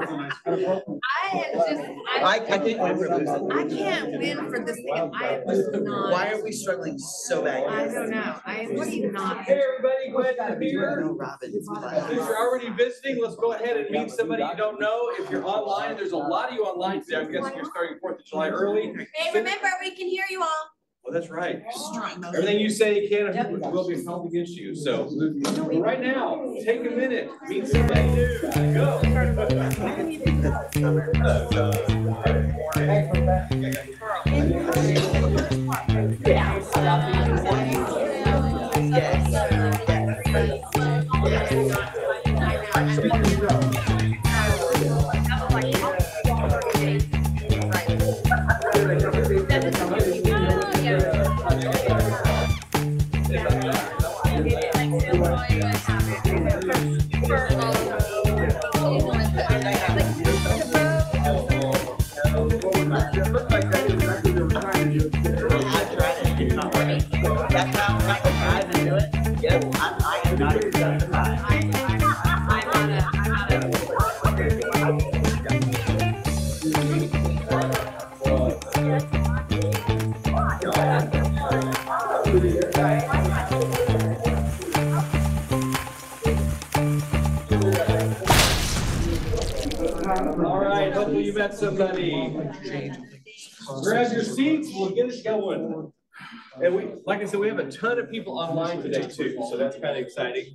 I am just, I, I, I didn't win for this. I can't win for this thing. I am just not. Why are we struggling so bad? I don't know. I am just not. Hey, everybody, glad to be here. If you're already visiting, let's go ahead and meet somebody you don't know. If you're online, there's a lot of you online today. I'm guessing you're starting Fourth of July early. Hey, remember, we can hear you all. Well, that's right. Everything you say can and will be held against you. So right now, take a minute, meet somebody new. Go. That's hopefully somebody. Grab your seats, we'll get it going. And we, like I said, we have a ton of people online today too, so that's kind of exciting.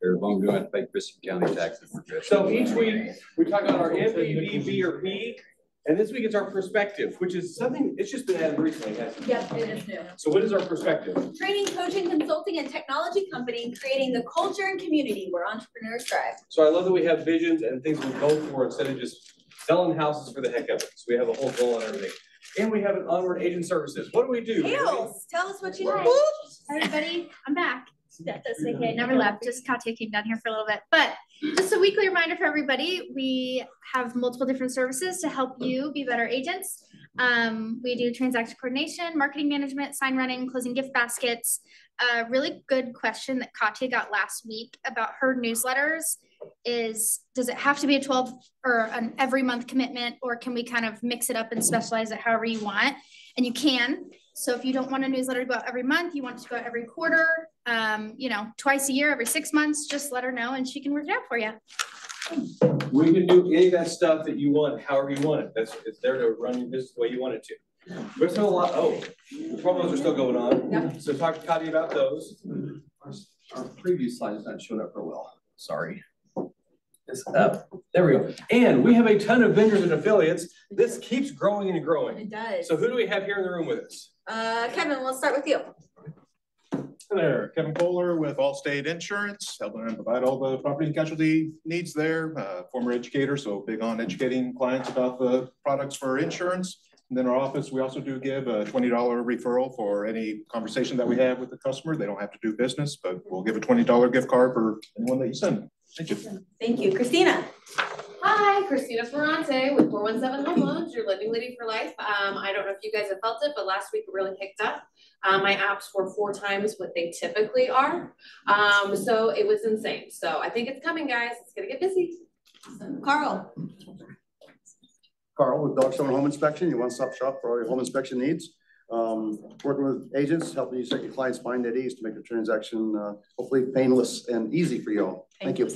They're going to go and pay Christian County taxes. So each week, we talk about our MPV, B or P, and this week it's our perspective, which is something, it's just been added recently, hasn't it? Yes, it is new. So what is our perspective? Training, coaching, consulting, and technology company, creating the culture and community where entrepreneurs thrive. So I love that we have visions and things we go for instead of just selling houses for the heck of it. So we have a whole goal and everything. And we have an onward agent services. What do we do? Hales, tell us what you Hi. know. everybody, I'm back. That- That's okay, never left, just Katya came down here for a little bit, but just a weekly reminder for everybody, we have multiple different services to help you be better agents. Um, we do transaction coordination, marketing management, sign running, closing gift baskets. A really good question that Katya got last week about her newsletters is, does it have to be a twelve or an every month commitment, or can we kind of mix it up and specialize it however you want? And you can, so if you don't want a newsletter to go out every month, you want it to go out every quarter, um, you know, twice a year, every six months, just let her know and she can work it out for you. We can do any of that stuff that you want, however you want it. That's, it's there to run your business the way you want it to. There's still a lot, oh, the promos are still going on. Yeah. So talk to Cotty about those. Our, our previous slide is not showing up real well, sorry. It's up, there we go. And we have a ton of vendors and affiliates. This keeps growing and growing. It does. So who do we have here in the room with us? Uh, Kevin, let's start with you. Hi there, Kevin Kohler with Allstate Insurance, helping them provide all the property and casualty needs there. Uh, former educator, so big on educating clients about the products for insurance. And then our office, we also do give a twenty dollar referral for any conversation that we have with the customer. They don't have to do business, but we'll give a twenty dollar gift card for anyone that you send. Thank you. Thank you. Christina. Hi, Christina Ferrante with four one seven Home Loans, your living lady for life. Um, I don't know if you guys have felt it, but last week it really picked up. Um, my apps were four times what they typically are. Um, so it was insane. So I think it's coming, guys. It's gonna get busy. Carl. Carl with Dogstone Home Inspection, your one-stop shop for all your home inspection needs. Um, working with agents, helping you set your clients' mind at ease to make the transaction, uh, hopefully painless and easy for you all. Thank you.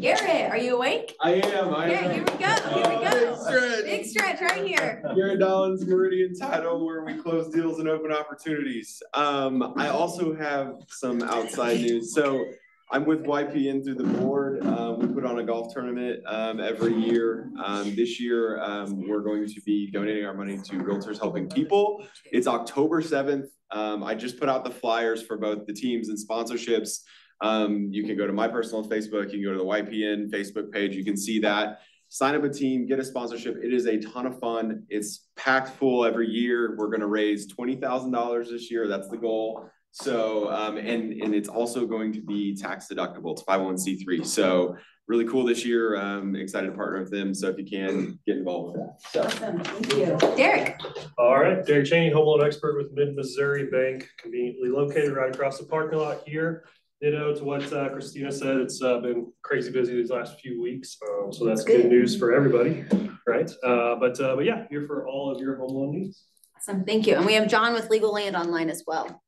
Garrett, are you awake? I am, I Yeah, am. here we go, here we go. stretch. Big stretch right here. Garrett Dollins, Meridian Title, where we close deals and open opportunities. Um, I also have some outside news. So I'm with YPN through the board. Um, we put on a golf tournament, um, every year. Um, this year, um, we're going to be donating our money to Realtors Helping People. It's October seventh. Um, I just put out the flyers for both the teams and sponsorships. Um, you can go to my personal Facebook, you can go to the YPN Facebook page, you can see that sign up a team, get a sponsorship. It is a ton of fun. It's packed full every year. We're gonna raise twenty thousand dollars this year. That's the goal. So, um, and, and it's also going to be tax deductible. It's five oh one C three. So really cool this year. Um, excited to partner with them. So if you can, get involved with that. So. Awesome, thank you. Derek. All right, Derek Cheney, home loan expert with Mid Missouri Bank, conveniently located right across the parking lot here Ditto to what uh, Christina said, it's uh, been crazy busy these last few weeks, um, so that's Good. good news for everybody, right? Uh, But, uh, but yeah, here for all of your home loan needs. Awesome, thank you. And we have John with Legal Land online as well.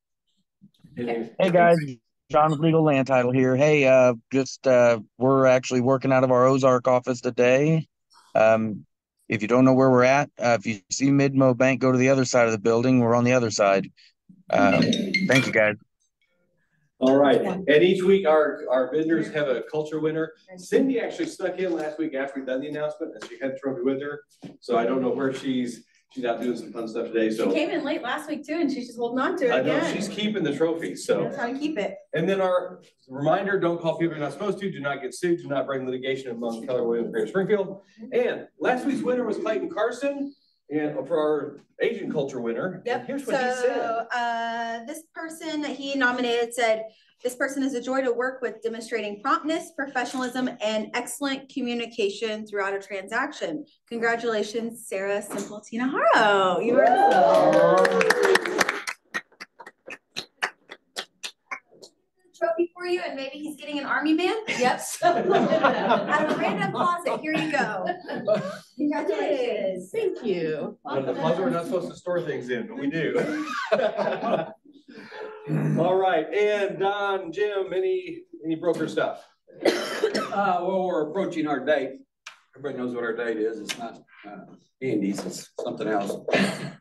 Hey guys, John with Legal Land Title here. Hey, uh, just, uh, we're actually working out of our Ozark office today. Um, if you don't know where we're at, uh, if you see Midmo Bank, go to the other side of the building. We're on the other side. Uh, thank you guys. All right, and each week our, our vendors have a culture winner. Cindy actually snuck in last week after we'd done the announcement and she had the trophy with her. So I don't know where she's, she's out doing some fun stuff today, She so. came in late last week too, and she's just holding on to I it know again. she's keeping the trophy, so. That's how to keep it. And then our reminder, don't call people you're not supposed to, do not get sued, do not bring litigation among Keller Williams, Greater Springfield. And last week's winner was Clayton Carson, and for our Asian culture winner. and Yep, Here's what he said. so, uh, this person that he nominated said, this person is a joy to work with demonstrating promptness, professionalism, and excellent communication throughout a transaction. Congratulations, Sarah Simple Haro. You are. Trophy for you, and maybe he's getting an army band? Yep. Out of a random closet, here you go. Congratulations. Thank you. Well, the closet we're not supposed to store things in, but we do. All right, and Don, Jim, any, any broker stuff? Uh, well, we're approaching our date. Everybody knows what our date is. It's not, uh, Andy's, it's something else.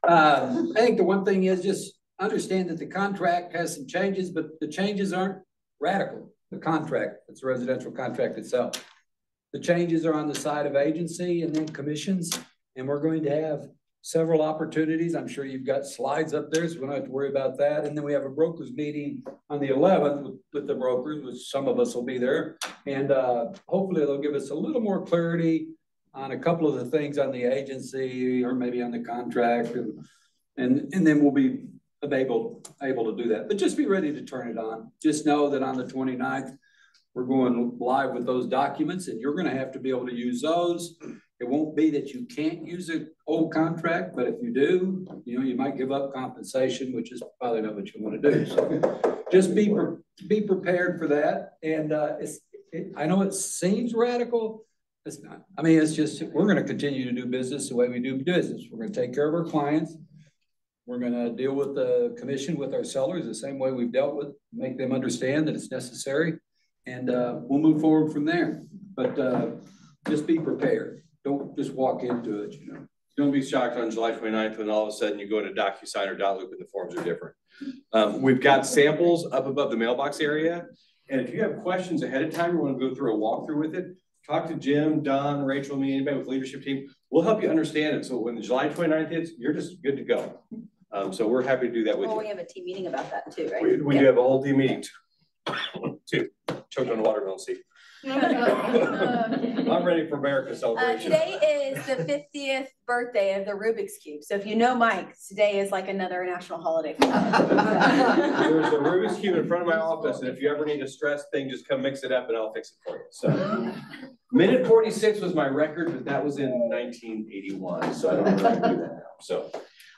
Uh, I think the one thing is just understand that the contract has some changes, but the changes aren't radical. The contract, it's a residential contract itself. The changes are on the side of agency and then commissions, and we're going to have several opportunities. I'm sure you've got slides up there, so we don't have to worry about that. And then we have a brokers meeting on the eleventh with, with the brokers, which some of us will be there. And, uh, hopefully they'll give us a little more clarity on a couple of the things on the agency or maybe on the contract and, and, and then we'll be able, able to do that. But just be ready to turn it on. Just know that on the 29th, we're going live with those documents and you're gonna have to be able to use those. It won't be that you can't use an old contract, but if you do, you know, you might give up compensation, which is probably not what you wanna do. So just be, be prepared for that. And, uh, it's, it, I know it seems radical. It's not. I mean, it's just, we're gonna continue to do business the way we do business. We're gonna take care of our clients. We're gonna deal with the commission with our sellers the same way we've dealt with, make them understand that it's necessary. And, uh, we'll move forward from there. But, uh, just be prepared. Don't just walk into it, you know. Don't be shocked on July 29th when all of a sudden you go to DocuSign or Dotloop and the forms are different. Um, we've got samples up above the mailbox area. And if you have questions ahead of time, you want to go through a walkthrough with it, talk to Jim, Don, Rachel, me, anybody with leadership team. We'll help you understand it. So when the July 29th hits, you're just good to go. Um, so we're happy to do that with Well, you. we have a team meeting about that too, right? We, we do have a whole team meeting. Two, choked on a watermelon seed. I'm ready for America Uh, celebration. today is the fiftieth birthday of the Rubik's Cube. So if you know Mike, today is like another national holiday. for him. There's a Rubik's Cube in front of my office, and if you ever need a stress thing, just come mix it up and I'll fix it for you, so. Minute forty-six was my record, but that was in nineteen eighty-one, so I don't know if I can do that now, so.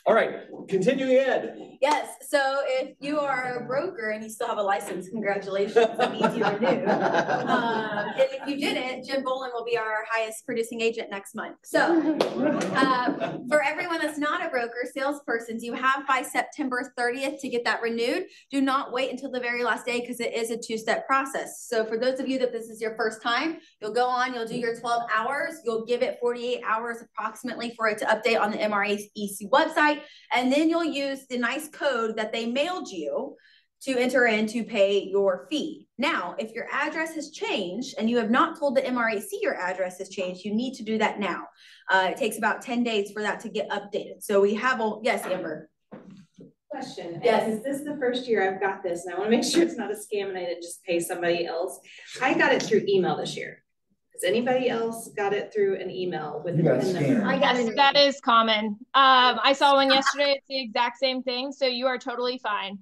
All right, continuing ed. Yes, so if you are a broker and you still have a license, congratulations, it means you renew. Um, and if you didn't, Jim Bolin will be our highest producing agent next month. So, uh, for everyone that's not a broker, salespersons, you have by September thirtieth to get that renewed. Do not wait until the very last day because it is a two-step process. So for those of you that this is your first time, you'll go on, you'll do your twelve hours, you'll give it forty-eight hours approximately for it to update on the MREC website. And then you'll use the nice code that they mailed you to enter in to pay your fee. Now, if your address has changed and you have not told the MREC your address has changed, you need to do that now. Uh, it takes about ten days for that to get updated. So we have, a yes, Amber. Question. Yes. Is this the first year I've got this? And I want to make sure it's not a scam and I didn't just pay somebody else. I got it through email this year. Has anybody else got it through an email with a PIN number? I got Yes, that is common. Um, I saw one yesterday. It's the exact same thing, so you are totally fine.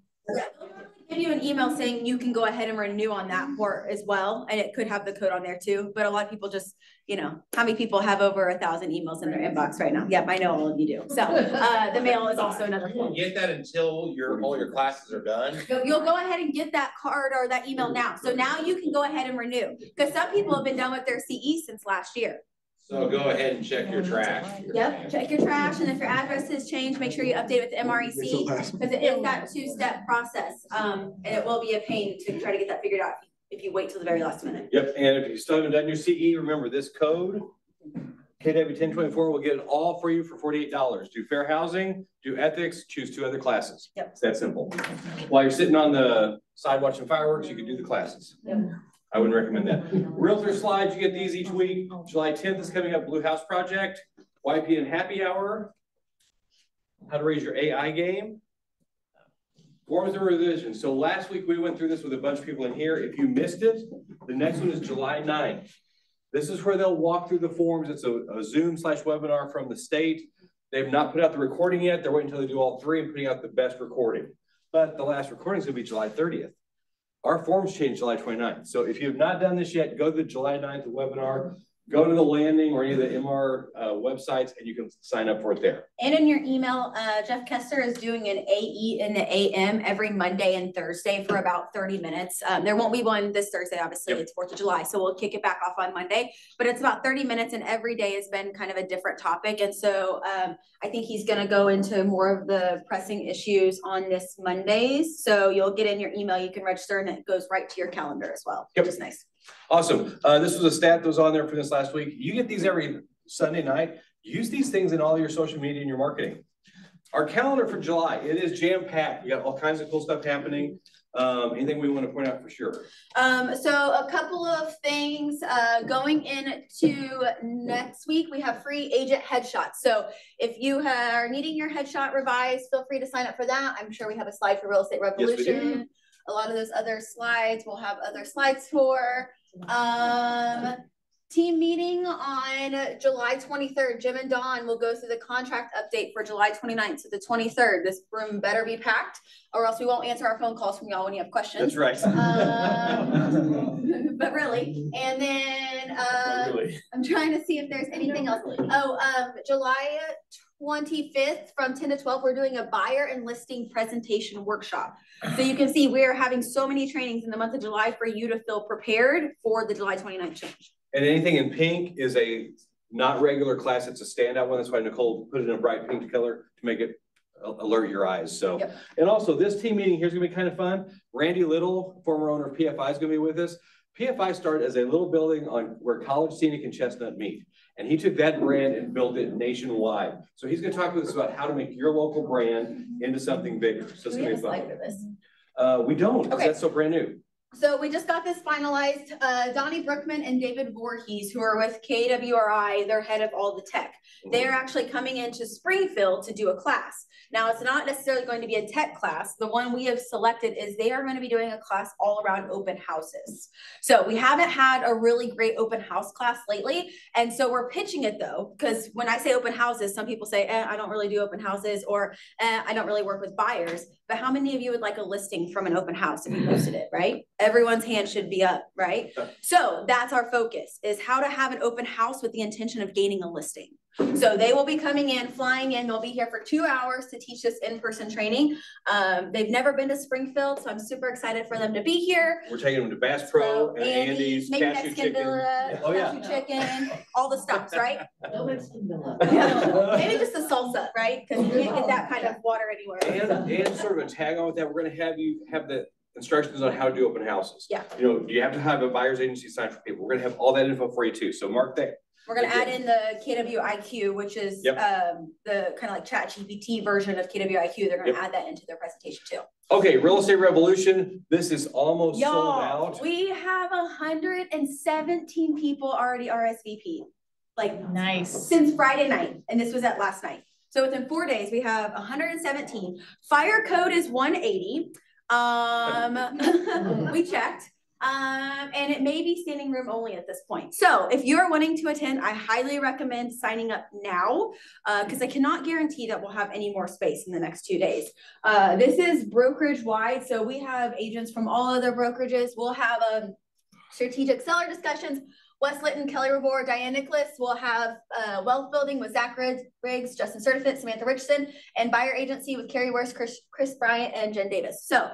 You an email saying you can go ahead and renew on that port as well, and it could have the code on there too, but a lot of people just, you know, how many people have over a thousand emails in their inbox right now? Yep, I know all of you do, so, uh, the mail is also another form. Get that until your, all your classes are done. You'll, you'll go ahead and get that card or that email now, so now you can go ahead and renew, because some people have been done with their CE since last year. So go ahead and check your trash. Yep, check your trash, and if your address has changed, make sure you update with the MREC, because it is that two-step process. Um, and it will be a pain to try to get that figured out if you wait till the very last minute. Yep, and if you still haven't done your CE, remember this code, KW ten twenty-four will get it all for you for forty-eight dollars. Do fair housing, do ethics, choose two other classes. Yep. It's that simple. While you're sitting on the side watching fireworks, you can do the classes. Yep. I wouldn't recommend that. Realtor slides, you get these each week. July tenth is coming up, Blue House Project, YPN Happy Hour, how to raise your AI game, forms and revision. So last week we went through this with a bunch of people in here. If you missed it, the next one is July 9th. This is where they'll walk through the forms. It's a, a Zoom slash webinar from the state. They've not put out the recording yet. They're waiting until they do all three and putting out the best recording. But the last recording is gonna be July thirtieth. Our forms change July 29th. So if you have not done this yet, go to the July 9th webinar, go to the landing or any of the MR uh, websites and you can sign up for it there. And in your email, uh, Jeff Kessler is doing an AE in the AM every Monday and Thursday for about thirty minutes. Um, there won't be one this Thursday, obviously, it's Fourth of July, so we'll kick it back off on Monday. But it's about thirty minutes and every day has been kind of a different topic. And so, um, I think he's gonna go into more of the pressing issues on this Mondays. So you'll get in your email, you can register and it goes right to your calendar as well, which is nice. Awesome. Uh, this was a stat that was on there for this last week. You get these every Sunday night. Use these things in all your social media and your marketing. Our calendar for July, it is jam packed. We got all kinds of cool stuff happening. Um, anything we want to point out for sure? Um, so a couple of things, uh, going into next week, we have free agent headshots. So if you are needing your headshot revised, feel free to sign up for that. I'm sure we have a slide for Real Estate Yes. Revolution. A lot of those other slides, we'll have other slides for. Um, team meeting on July twenty-third. Jim and Dawn will go through the contract update for July 29th to the twenty-third. This room better be packed or else we won't answer our phone calls from y'all when you have questions. That's right. Um, but really, and then, uh, Really. I'm trying to see if there's anything else. Oh, um, July twenty-fifth from ten to twelve, we're doing a buyer and listing presentation workshop. So you can see we're having so many trainings in the month of July for you to feel prepared for the July 29th change. And anything in pink is a not regular class. It's a standout one. That's why Nicole put it in a bright pink color to make it alert your eyes. So, Yep. and also this team meeting here is gonna be kind of fun. Randy Little, former owner of PFI is gonna be with us. PFI started as a little building on where College Scenic and Chestnut meet. And he took that brand and built it nationwide. So he's gonna talk with us about how to make your local brand into something bigger. So it's we gonna be fun. for this? Uh, we don't, 'cause Okay. that's so brand new. So we just got this finalized. Uh, Donnie Brookman and David Voorhees, who are with KWRI, they're head of all the tech. They're actually coming into Springfield to do a class. Now, it's not necessarily going to be a tech class. The one we have selected is they are going to be doing a class all around open houses. So we haven't had a really great open house class lately. And so we're pitching it though, because when I say open houses, some people say, eh, I don't really do open houses or eh, I don't really work with buyers. But how many of you would like a listing from an open house if you posted it, right? Everyone's hand should be up, right? So that's our focus is how to have an open house with the intention of gaining a listing. So they will be coming in, flying in. They'll be here for two hours to teach this in-person training. Um, they've never been to Springfield, so I'm super excited for them to be here. We're taking them to Bass Pro and Andy's, maybe Cashew Mexican Chicken. Villa, Oh, yeah. chicken, all the stops, right? No Mexican villa. Maybe just the salsa, right? Because you can't get that kind of water anywhere. And, and sort of a tag on with that, we're gonna have you have the instructions on how to do open houses. Yeah. You know, do you have to have a buyer's agency sign for people? We're gonna have all that info for you too, so mark that. We're gonna add in the KWIQ, which is Yep. um the kind of like ChatGPT version of KWIQ. They're gonna Yep. add that into their presentation too. Okay, real estate revolution, this is almost sold Y'all, out. we have hundred and seventeen people already RSVP. Like Nice. since Friday night, and this was at last night. So within four days, we have hundred and seventeen. Fire code is one eighty. Um, we checked. Um, and it may be standing room only at this point. So if you're wanting to attend, I highly recommend signing up now because I cannot guarantee that we'll have any more space in the next two days. Uh, this is brokerage wide, so we have agents from all other brokerages. We'll have um, strategic seller discussions. Wes Litton, Kelly Revore, Diane Nicholas. We'll have uh, wealth building with Zach Riggs, Justin Certifit, Samantha Richardson, and buyer agency with Carrie Worst, Chris, Chris Bryant, and Jen Davis. So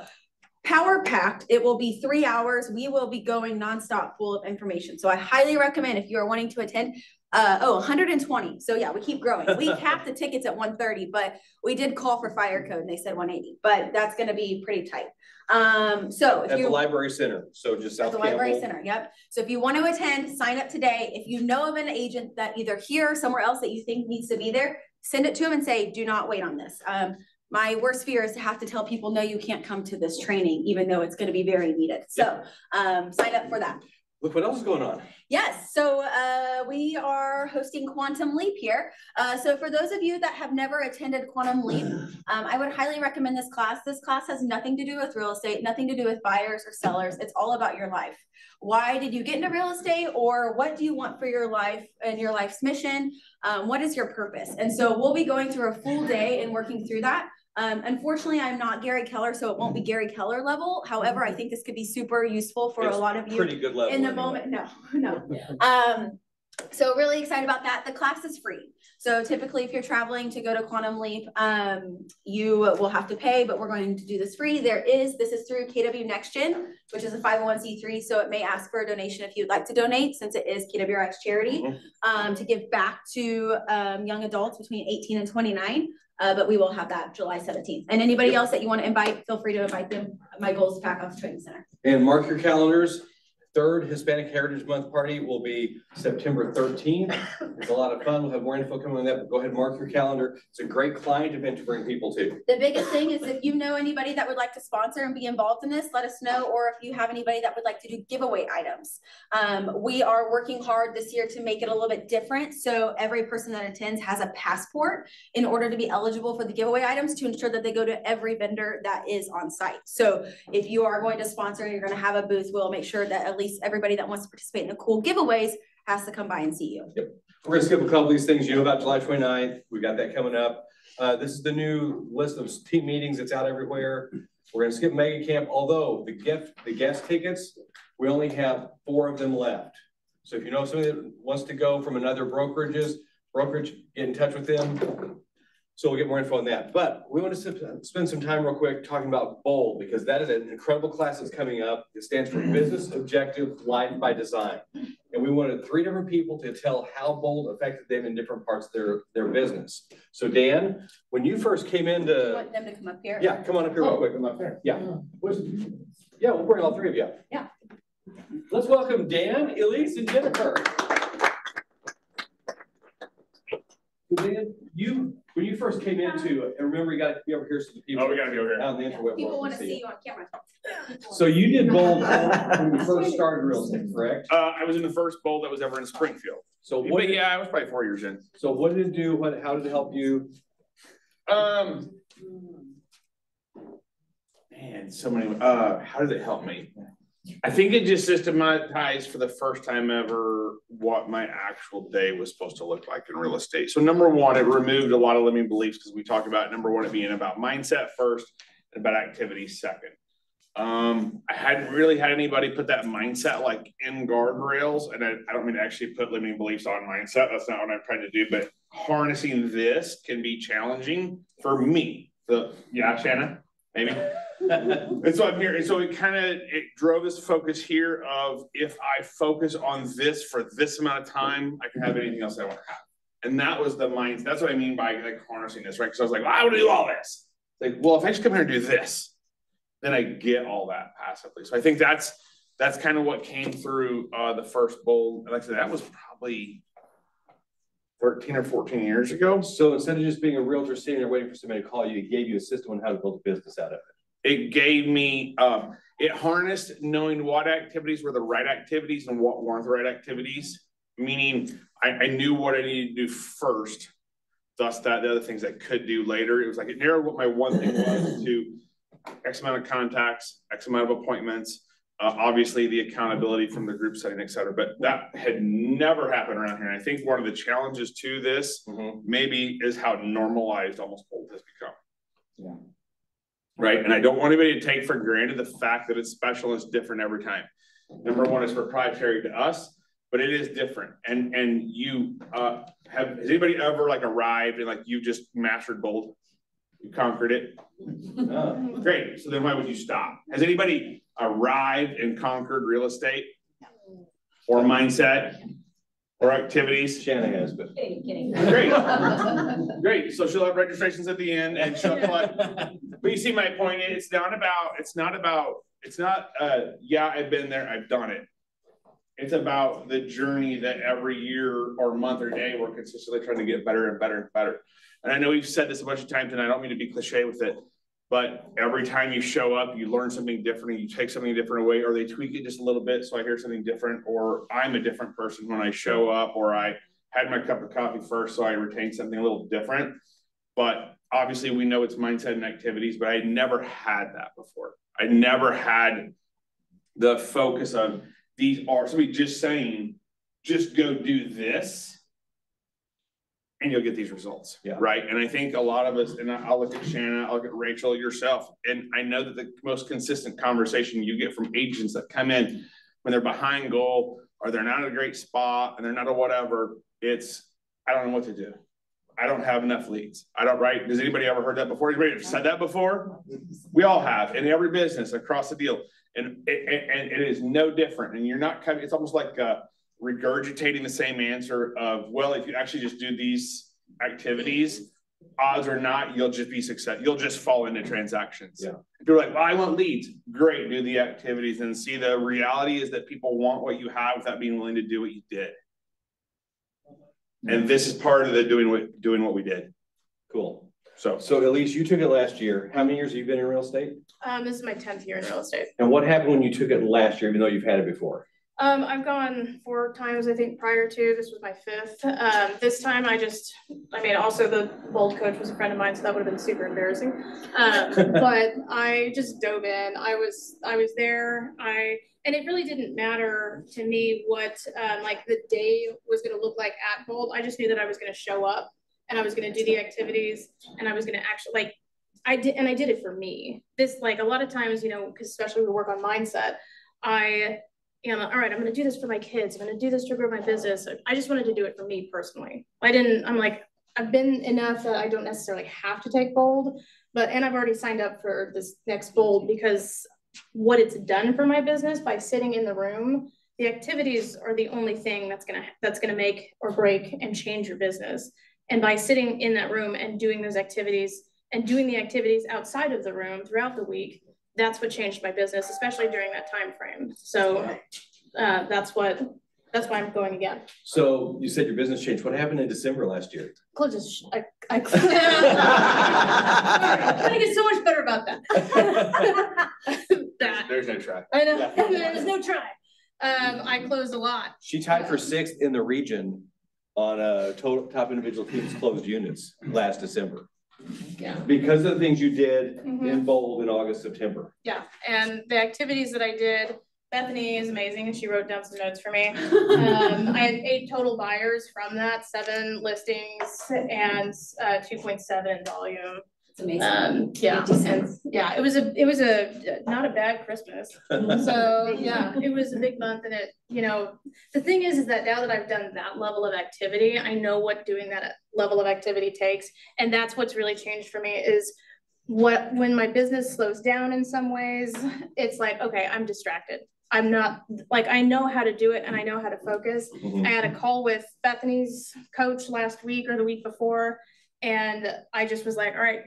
power packed. It will be three hours. We will be going nonstop full of information. So I highly recommend if you are wanting to attend. Uh, oh, 120. So yeah, we keep growing. We capped the tickets at 130, but we did call for fire code and they said 180, but that's going to be pretty tight. Um, so if At the library center, so just at the library center, yep. So if you want to attend, sign up today. If you know of an agent that either here or somewhere else that you think needs to be there, send it to them and say, do not wait on this. Um, my worst fear is to have to tell people, no, you can't come to this training, even though it's gonna be very needed. So, um, sign up for that. Look what else is going on. Yes, so uh, we are hosting Quantum Leap here. Uh, so for those of you that have never attended Quantum Leap, um, I would highly recommend this class. This class has nothing to do with real estate, nothing to do with buyers or sellers. It's all about your life. Why did you get into real estate or what do you want for your life and your life's mission? Um, what is your purpose? And so we'll be going through a full day and working through that. Um, unfortunately, I'm not Gary Keller, so it won't be Gary Keller level. However, I think this could be super useful for a lot of you Pretty good level. in the anyway. moment. No, no. Um, so really excited about that. The class is free. So typically if you're traveling to go to Quantum Leap, um, you will have to pay, but we're going to do this free. There is, this is through KW NextGen, which is a 501c3. So it may ask for a donation if you'd like to donate since it is KWRX charity, um, to give back to, um, young adults between 18 and 29. Uh, but we will have that July 17th. And anybody else that you want to invite, feel free to invite them. My goal is to pack off training center. And mark your calendars. Third Hispanic Heritage Month party will be September thirteenth. It's a lot of fun. We'll have more info coming on that, but go ahead and mark your calendar. It's a great client event to bring people to. The biggest thing is if you know anybody that would like to sponsor and be involved in this, let us know. Or if you have anybody that would like to do giveaway items. Um, we are working hard this year to make it a little bit different. So every person that attends has a passport in order to be eligible for the giveaway items to ensure that they go to every vendor that is on site. So if you are going to sponsor and you're going to have a booth, we'll make sure that at least everybody that wants to participate in the cool giveaways has to come by and see you. Yep. We're gonna skip a couple of these things. You know about July 29th. We got that coming up. Uh, this is the new list of team meetings that's out everywhere. We're gonna skip mega camp, although the gift, the guest tickets, we only have four of them left. So if you know somebody that wants to go from another brokerages, brokerage, get in touch with them. So we'll get more info on that. But we want to spend some time real quick talking about BOLD because that is an incredible class that's coming up. It stands for Business Objective Life by Design. And we wanted three different people to tell how bold affected them in different parts of their, their business. So Dan, when you first came You into, Want them to come up here? yeah, come on up here real oh. quick. Come up there. Yeah. Yeah, we'll bring all three of you. Yeah. Let's welcome Dan, Elise, and Jennifer. So Dan, you, when you first came into, it, and remember you gotta be over here so the people. Oh, we gotta be over here. Out in the interweb People want to see you on camera. So you did Bold when you first started real estate, correct? Uh, I was in the first Bold that was ever in Springfield. So what, But did- yeah, I was probably four years in. so what did it do? What, how did it help you? Um. Man, so many, uh, how did it help me? I think it just systematized for the first time ever what my actual day was supposed to look like in real estate. So number one, it removed a lot of limiting beliefs because we talked about number one, it being about mindset first and about activity second. Um, I hadn't really had anybody put that mindset like in guardrails, and I, I don't mean to actually put limiting beliefs on mindset. That's not what I'm trying to do, but harnessing this can be challenging for me. The yeah, Shanna, maybe. and so I'm here, and so it kind of it drove this focus here of if I focus on this for this amount of time, I can have anything else I want to have. And that was the mind. That's what I mean by like harnessing this, right? Because I was like, well, I want to do all this. Like, well, if I just come here and do this, then I get all that passively. So I think that's that's kind of what came through uh, the first Bold. Like I said, that was probably 13 or 14 years ago. So instead of just being a realtor sitting there waiting for somebody to call you, it gave you a system on how to build a business out of it. It gave me, um, it harnessed knowing what activities were the right activities and what weren't the right activities. Meaning, I, I knew what I needed to do first. Thus, that the other things I could do later. It was like it narrowed what my one thing was to X amount of contacts, X amount of appointments, uh, obviously the accountability from the group setting, et cetera, but that had never happened around here. And I think one of the challenges to this maybe is how normalized almost bold has become. Yeah. Right, and I don't want anybody to take for granted the fact that it's special and it's different every time. Number one, it's proprietary to us, but it is different. And, and you, uh, have, has anybody ever like arrived and like you just mastered bold? You conquered it? Great, so then why would you stop? Has anybody arrived and conquered real estate? Or mindset? Or activities? Shannon has, but. Kidding. Great. Great, so she'll have registrations at the end and she'll collect, but you see my point, it's not about, it's not about, it's not, uh, yeah, I've been there, I've done it. It's about the journey that every year or month or day, we're consistently trying to get better and better and better. And I know we've said this a bunch of times and I don't mean to be cliche with it, but every time you show up, you learn something different, and you take something different away, or they tweak it just a little bit, so I hear something different, or I'm a different person when I show up, or I had my cup of coffee first, so I retain something a little different. But obviously, we know it's mindset and activities, but I never had that before. I never had the focus of these are somebody just saying, just go do this. And you'll get these results. Yeah. Right. And I think a lot of us, and I'll look at Shannon, I'll look at Rachel, yourself, and I know that the most consistent conversation you get from agents that come in when they're behind goal or they're not in a great spot and they're not a whatever, it's, I don't know what to do. I don't have enough leads. I don't, right? Has anybody ever heard that before? Anybody ever said that before? We all have in every business across the deal. And it, and it is no different. And you're not coming, it's almost like uh, regurgitating the same answer of, well, if you actually just do these activities, odds are not, you'll just be success. You'll just fall into transactions. Yeah. If you're like, well, I want leads. Great, do the activities and see the reality is that people want what you have without being willing to do what you did. And this is part of the doing what doing what we did. Cool. So, So Elise, you took it last year. How many years have you been in real estate? Um, this is my tenth year in real estate. And what happened when you took it last year, even though you've had it before? Um, I've gone four times, I think, prior to, this was my fifth. Um, this time I just, I mean, also the bold coach was a friend of mine, so that would have been super embarrassing. Um, but I just dove in. I was, I was there. I, and it really didn't matter to me what, um, like the day was gonna look like at Bold. I just knew that I was gonna show up and I was gonna do the activities and I was gonna actually, like, I did, and I did it for me. This, like, a lot of times, you know, because especially we work on mindset, I know, all right, I'm gonna do this for my kids. I'm gonna do this to grow my business. I just wanted to do it for me personally. I didn't, I'm like, I've been enough that I don't necessarily have to take bold, but, and I've already signed up for this next bold because what it's done for my business by sitting in the room, the activities are the only thing that's gonna, that's gonna make or break and change your business. And by sitting in that room and doing those activities and doing the activities outside of the room throughout the week, that's what changed my business, especially during that time frame. So uh, that's what, that's why I'm going again. So you said your business changed. What happened in December last year? Close, I, I. I'm gonna get so much better about that. That, There's no try. I know, there was no try. Um, I closed a lot. She tied for sixth in the region on a total top individual teams closed units last December. Yeah. Because of the things you did in Mhm. bold in August, September. Yeah, and the activities that I did, Bethany is amazing, and she wrote down some notes for me. Um, I had eight total buyers from that, seven listings and, uh, two point seven volume. It's amazing. Um, yeah, and, yeah, it was a, it was a, not a bad Christmas. So, yeah, it was a big month and it, you know, the thing is, is that now that I've done that level of activity, I know what doing that level of activity takes. And that's what's really changed for me is what, when my business slows down in some ways, it's like, okay, I'm distracted. I'm not, like, I know how to do it and I know how to focus. Mhm. I had a call with Bethany's coach last week or the week before. And I just was like, all right,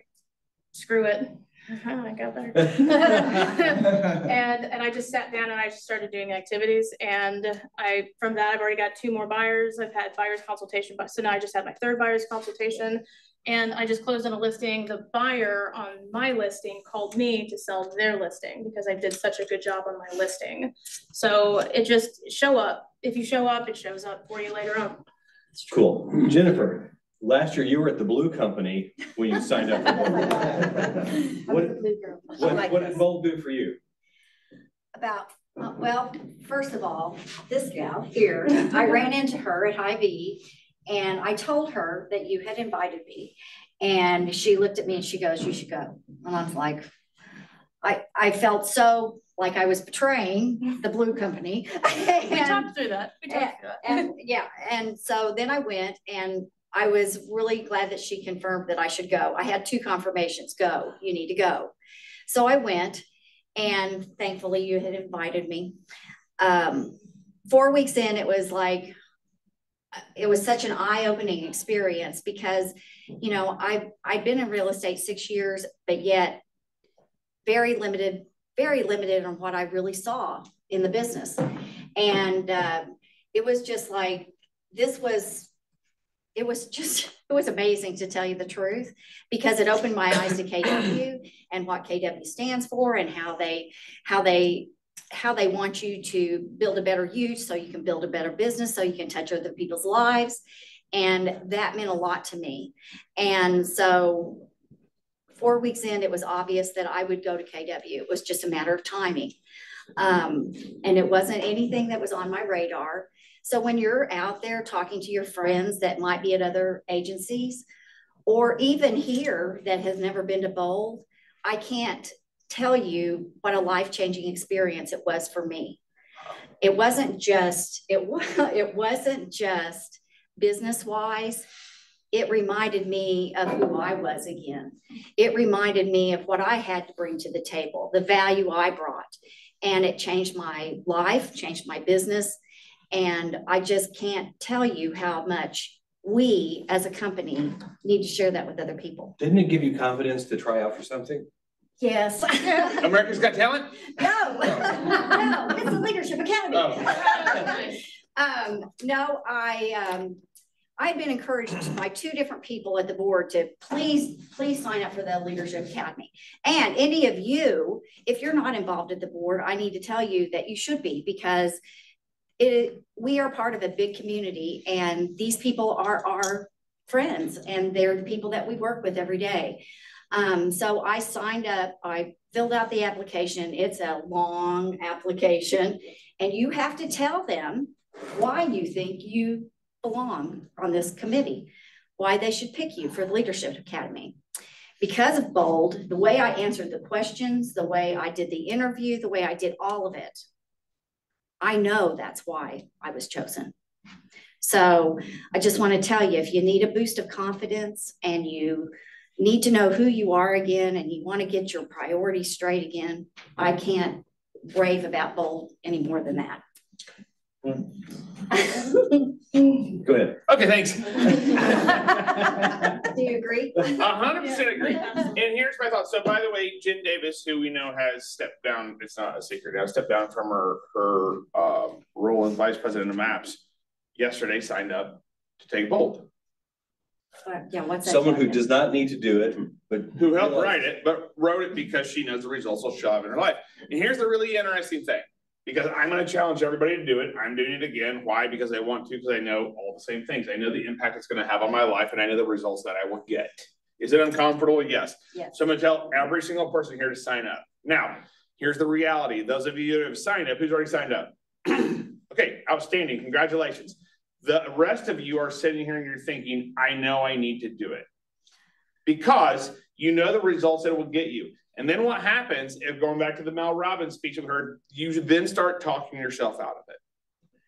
screw it. Uh-huh. I got there. and and I just sat down and I just started doing the activities. And I from that I've already got two more buyers. I've had buyers consultation, but so now I just had my third buyer's consultation. And I just closed on a listing. The buyer on my listing called me to sell their listing because I did such a good job on my listing. So it just show up. If you show up, it shows up for you later on. Cool. Jennifer, last year you were at the Blue Company when you signed up for Bold. What, what, what did Bold do for you? About, uh, well, first of all, this gal here, I ran into her at Hy-Vee and I told her that you had invited me. And she looked at me and she goes, you should go. And I was like, I, I felt so like I was betraying the blue company. We talked through that. We talked through that. and yeah, and so then I went and I was really glad that she confirmed that I should go. I had two confirmations, go, you need to go. So I went and thankfully you had invited me. Um, four weeks in, it was like, it was such an eye-opening experience because, you know, I've i've been in real estate six years, but yet very limited, very limited on what I really saw in the business. And uh, it was just like, this was, it was just, it was amazing to tell you the truth because it opened my eyes to KW and what KW stands for and how they, how they, how they want you to build a better you so you can build a better business, so you can touch other people's lives. And that meant a lot to me. And so four weeks in, it was obvious that I would go to KW. It was just a matter of timing. Um, and it wasn't anything that was on my radar. So when you're out there talking to your friends that might be at other agencies, or even here that has never been to Bold, I can't tell you what a life-changing experience it was for me. It wasn't just, it was, it wasn't just business-wise. It reminded me of who I was again. It reminded me of what I had to bring to the table, the value I brought. And it changed my life, changed my business. And I just can't tell you how much we as a company need to share that with other people. Didn't it give you confidence to try out for something? Yes. America's Got Talent? No, no, it's the Leadership Academy. Oh. Um, no, I, um, I've been encouraged by two different people at the board to please, please sign up for the Leadership Academy. And any of you, if you're not involved at the board, I need to tell you that you should be because it, we are part of a big community and these people are our friends and they're the people that we work with every day. Um, so I signed up, I filled out the application. It's a long application and you have to tell them why you think you belong on this committee, why they should pick you for the Leadership Academy. Because of Bold, the way I answered the questions, the way I did the interview, the way I did all of it, I know that's why I was chosen. So I just want to tell you, if you need a boost of confidence and you need to know who you are again and you want to get your priorities straight again, I can't rave about Bold any more than that. Go ahead. Okay, thanks. Do you agree? A hundred percent agree. And here's my thought. So by the way, Jen Davis, who we know has stepped down, it's not a secret now, stepped down from her, her, um, role as vice president of MAPS. Yesterday signed up to take Bold, Yeah, what's that? Someone who does not need to do it, but. who helped write it, but wrote it because she knows the results will show up in her life. And here's the really interesting thing. Because I'm gonna challenge everybody to do it. I'm doing it again. Why? Because I want to, because I know all the same things. I know the impact it's gonna have on my life and I know the results that I will get. Is it uncomfortable? Yes. Yes. So I'm gonna tell every single person here to sign up. Now, here's the reality. Those of you who have signed up, who's already signed up? Okay, outstanding. Congratulations. The rest of you are sitting here and you're thinking, I know I need to do it. Because you know the results that it will get you. And then what happens if going back to the Mel Robbins speech we heard, you should then start talking yourself out of it.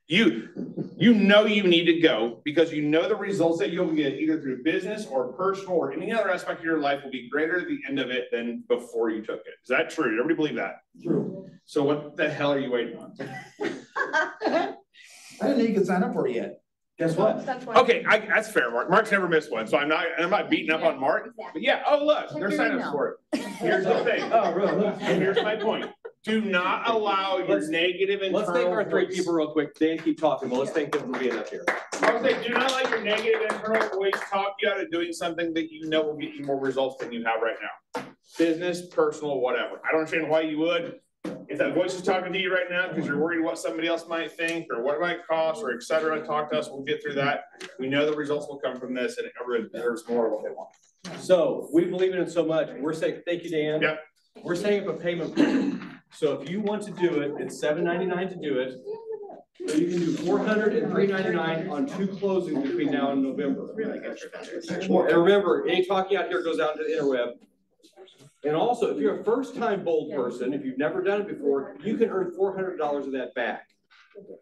You, you know you need to go because you know the results that you'll get either through business or personal or any other aspect of your life will be greater at the end of it than before you took it. Is that true? Did everybody believe that? True. So what the hell are you waiting on? I didn't know you could sign up for it yet. Guess what? That's. Okay, I, that's fair, Mark. Mark's never missed one, so I'm not, I'm not beating up on Mark. But yeah, oh, look, Check they're your signing up for it. Here's the thing. Oh, really? And here's my point. Do not allow your Let's- negative Let's internal thank our three voice. people real quick. Dan, keep talking, but let's thank them for being up here. I was like, do not let your negative internal voice talk you out of doing something that you know will get you more results than you have right now. Business, personal, whatever. I don't understand why you would. If that voice is talking to you right now because you're worried what somebody else might think or what it might cost or et cetera, talk to us. We'll get through that. We know the results will come from this and everyone deserves more of what they want. So we believe in it so much. We're saying, thank you, Dan. Yep. We're setting up a payment plan. So if you want to do it, it's seven ninety-nine to do it. But you can do 400 and 399 on two closings between now and November. And remember, any talking out here goes out to the interweb. And also, if you're a first-time bold person, if you've never done it before, you can earn four hundred dollars of that back.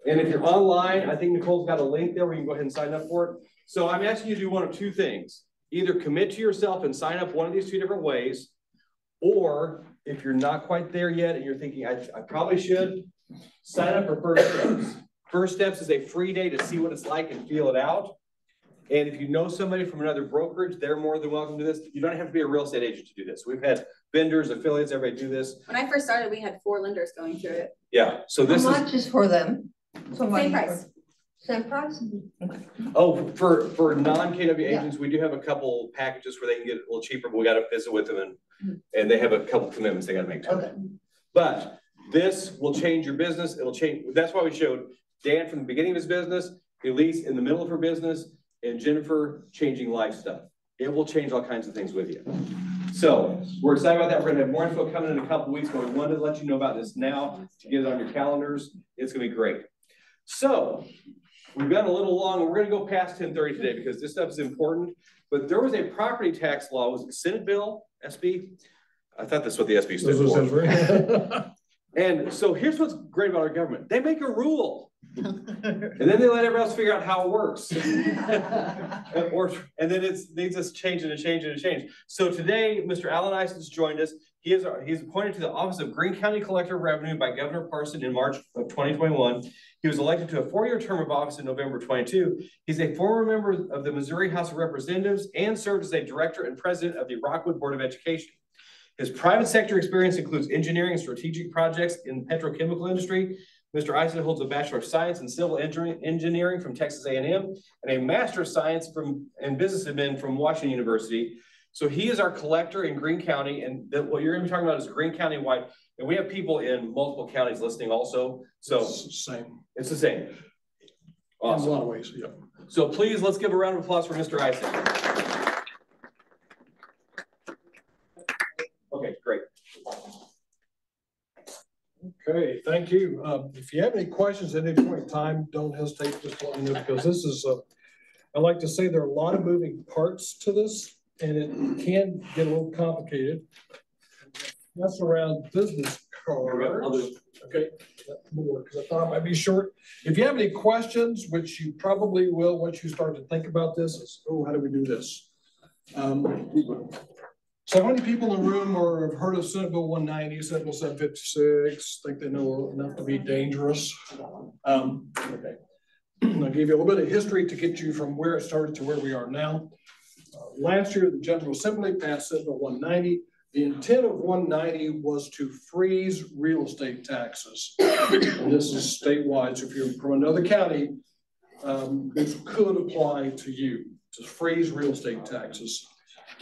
And if you're online, I think Nicole's got a link there where you can go ahead and sign up for it. So I'm asking you to do one of two things. Either commit to yourself and sign up one of these two different ways, or if you're not quite there yet and you're thinking, I, I probably should, sign up for First Steps. First Steps is a free day to see what it's like and feel it out. And if you know somebody from another brokerage, they're more than welcome to this. You don't have to be a real estate agent to do this. We've had vendors, affiliates, everybody do this. When I first started, we had four lenders going through it. Yeah, so this How is, much is for them? Somebody- Same price. Same price? oh, for, for non-KW agents, we do have a couple packages where they can get it a little cheaper, but we gotta visit with them and, mm-hmm. and they have a couple commitments they gotta make to it. But this will change your business. It'll change, that's why we showed Dan from the beginning of his business, Elise in the middle of her business, and Jennifer changing life stuff. It will change all kinds of things with you. So we're excited about that. We're gonna have more info coming in a couple weeks, but we wanted to let you know about this now to get it on your calendars. It's gonna be great. So we've gone a little long we're gonna go past ten thirty today because this stuff is important. But there was a property tax law, was it Senate bill, SB? I thought that's what the SB stood for. And so here's what's great about our government. They make a rule. And then they let everybody else figure out how it works. And- Or, and then it needs us changing and changing and change. So today, Mr. Allen Icet's joined us. He is, he's appointed to the Office of Greene County Collector of Revenue by Governor Parson in March of twenty twenty-one. He was elected to a four-year term of office in November twenty-two. He's a former member of the Missouri House of Representatives and served as a director and president of the Rockwood Board of Education. His private sector experience includes engineering and strategic projects in the petrochemical industry. Mr. Icet holds a Bachelor of Science in Civil Engineering from Texas A&M and a Master of Science from and Business Admin from Washington University. So he is our collector in Greene County, and that what you're gonna be talking about is Greene County wide. And we have people in multiple counties listening also, so. Same. It's the same. In a Awesome. lot of ways, yeah. So please, let's give a round of applause for Mr. Icet. Okay, great. Okay, thank you. Um, if you have any questions at any point in time, don't hesitate, to just let me know, because this is, uh, I like to say there are a lot of moving parts to this, and it can get a little complicated. That's around business cards. Okay, more, because I thought it might be short. If you have any questions, which you probably will, once you start to think about this, is, oh, how do we do this? Um, so how many people in the room are have heard of Senate Bill one ninety, Senate Bill seven fifty-six, think they know enough to be dangerous? Um, okay. I'll give you a little bit of history to get you from where it started to where we are now. Uh, Last year, the General Assembly passed Senate Bill one ninety. The intent of one ninety was to freeze real estate taxes. And this is statewide, so if you're from another county, um, this could apply to you, to freeze real estate taxes.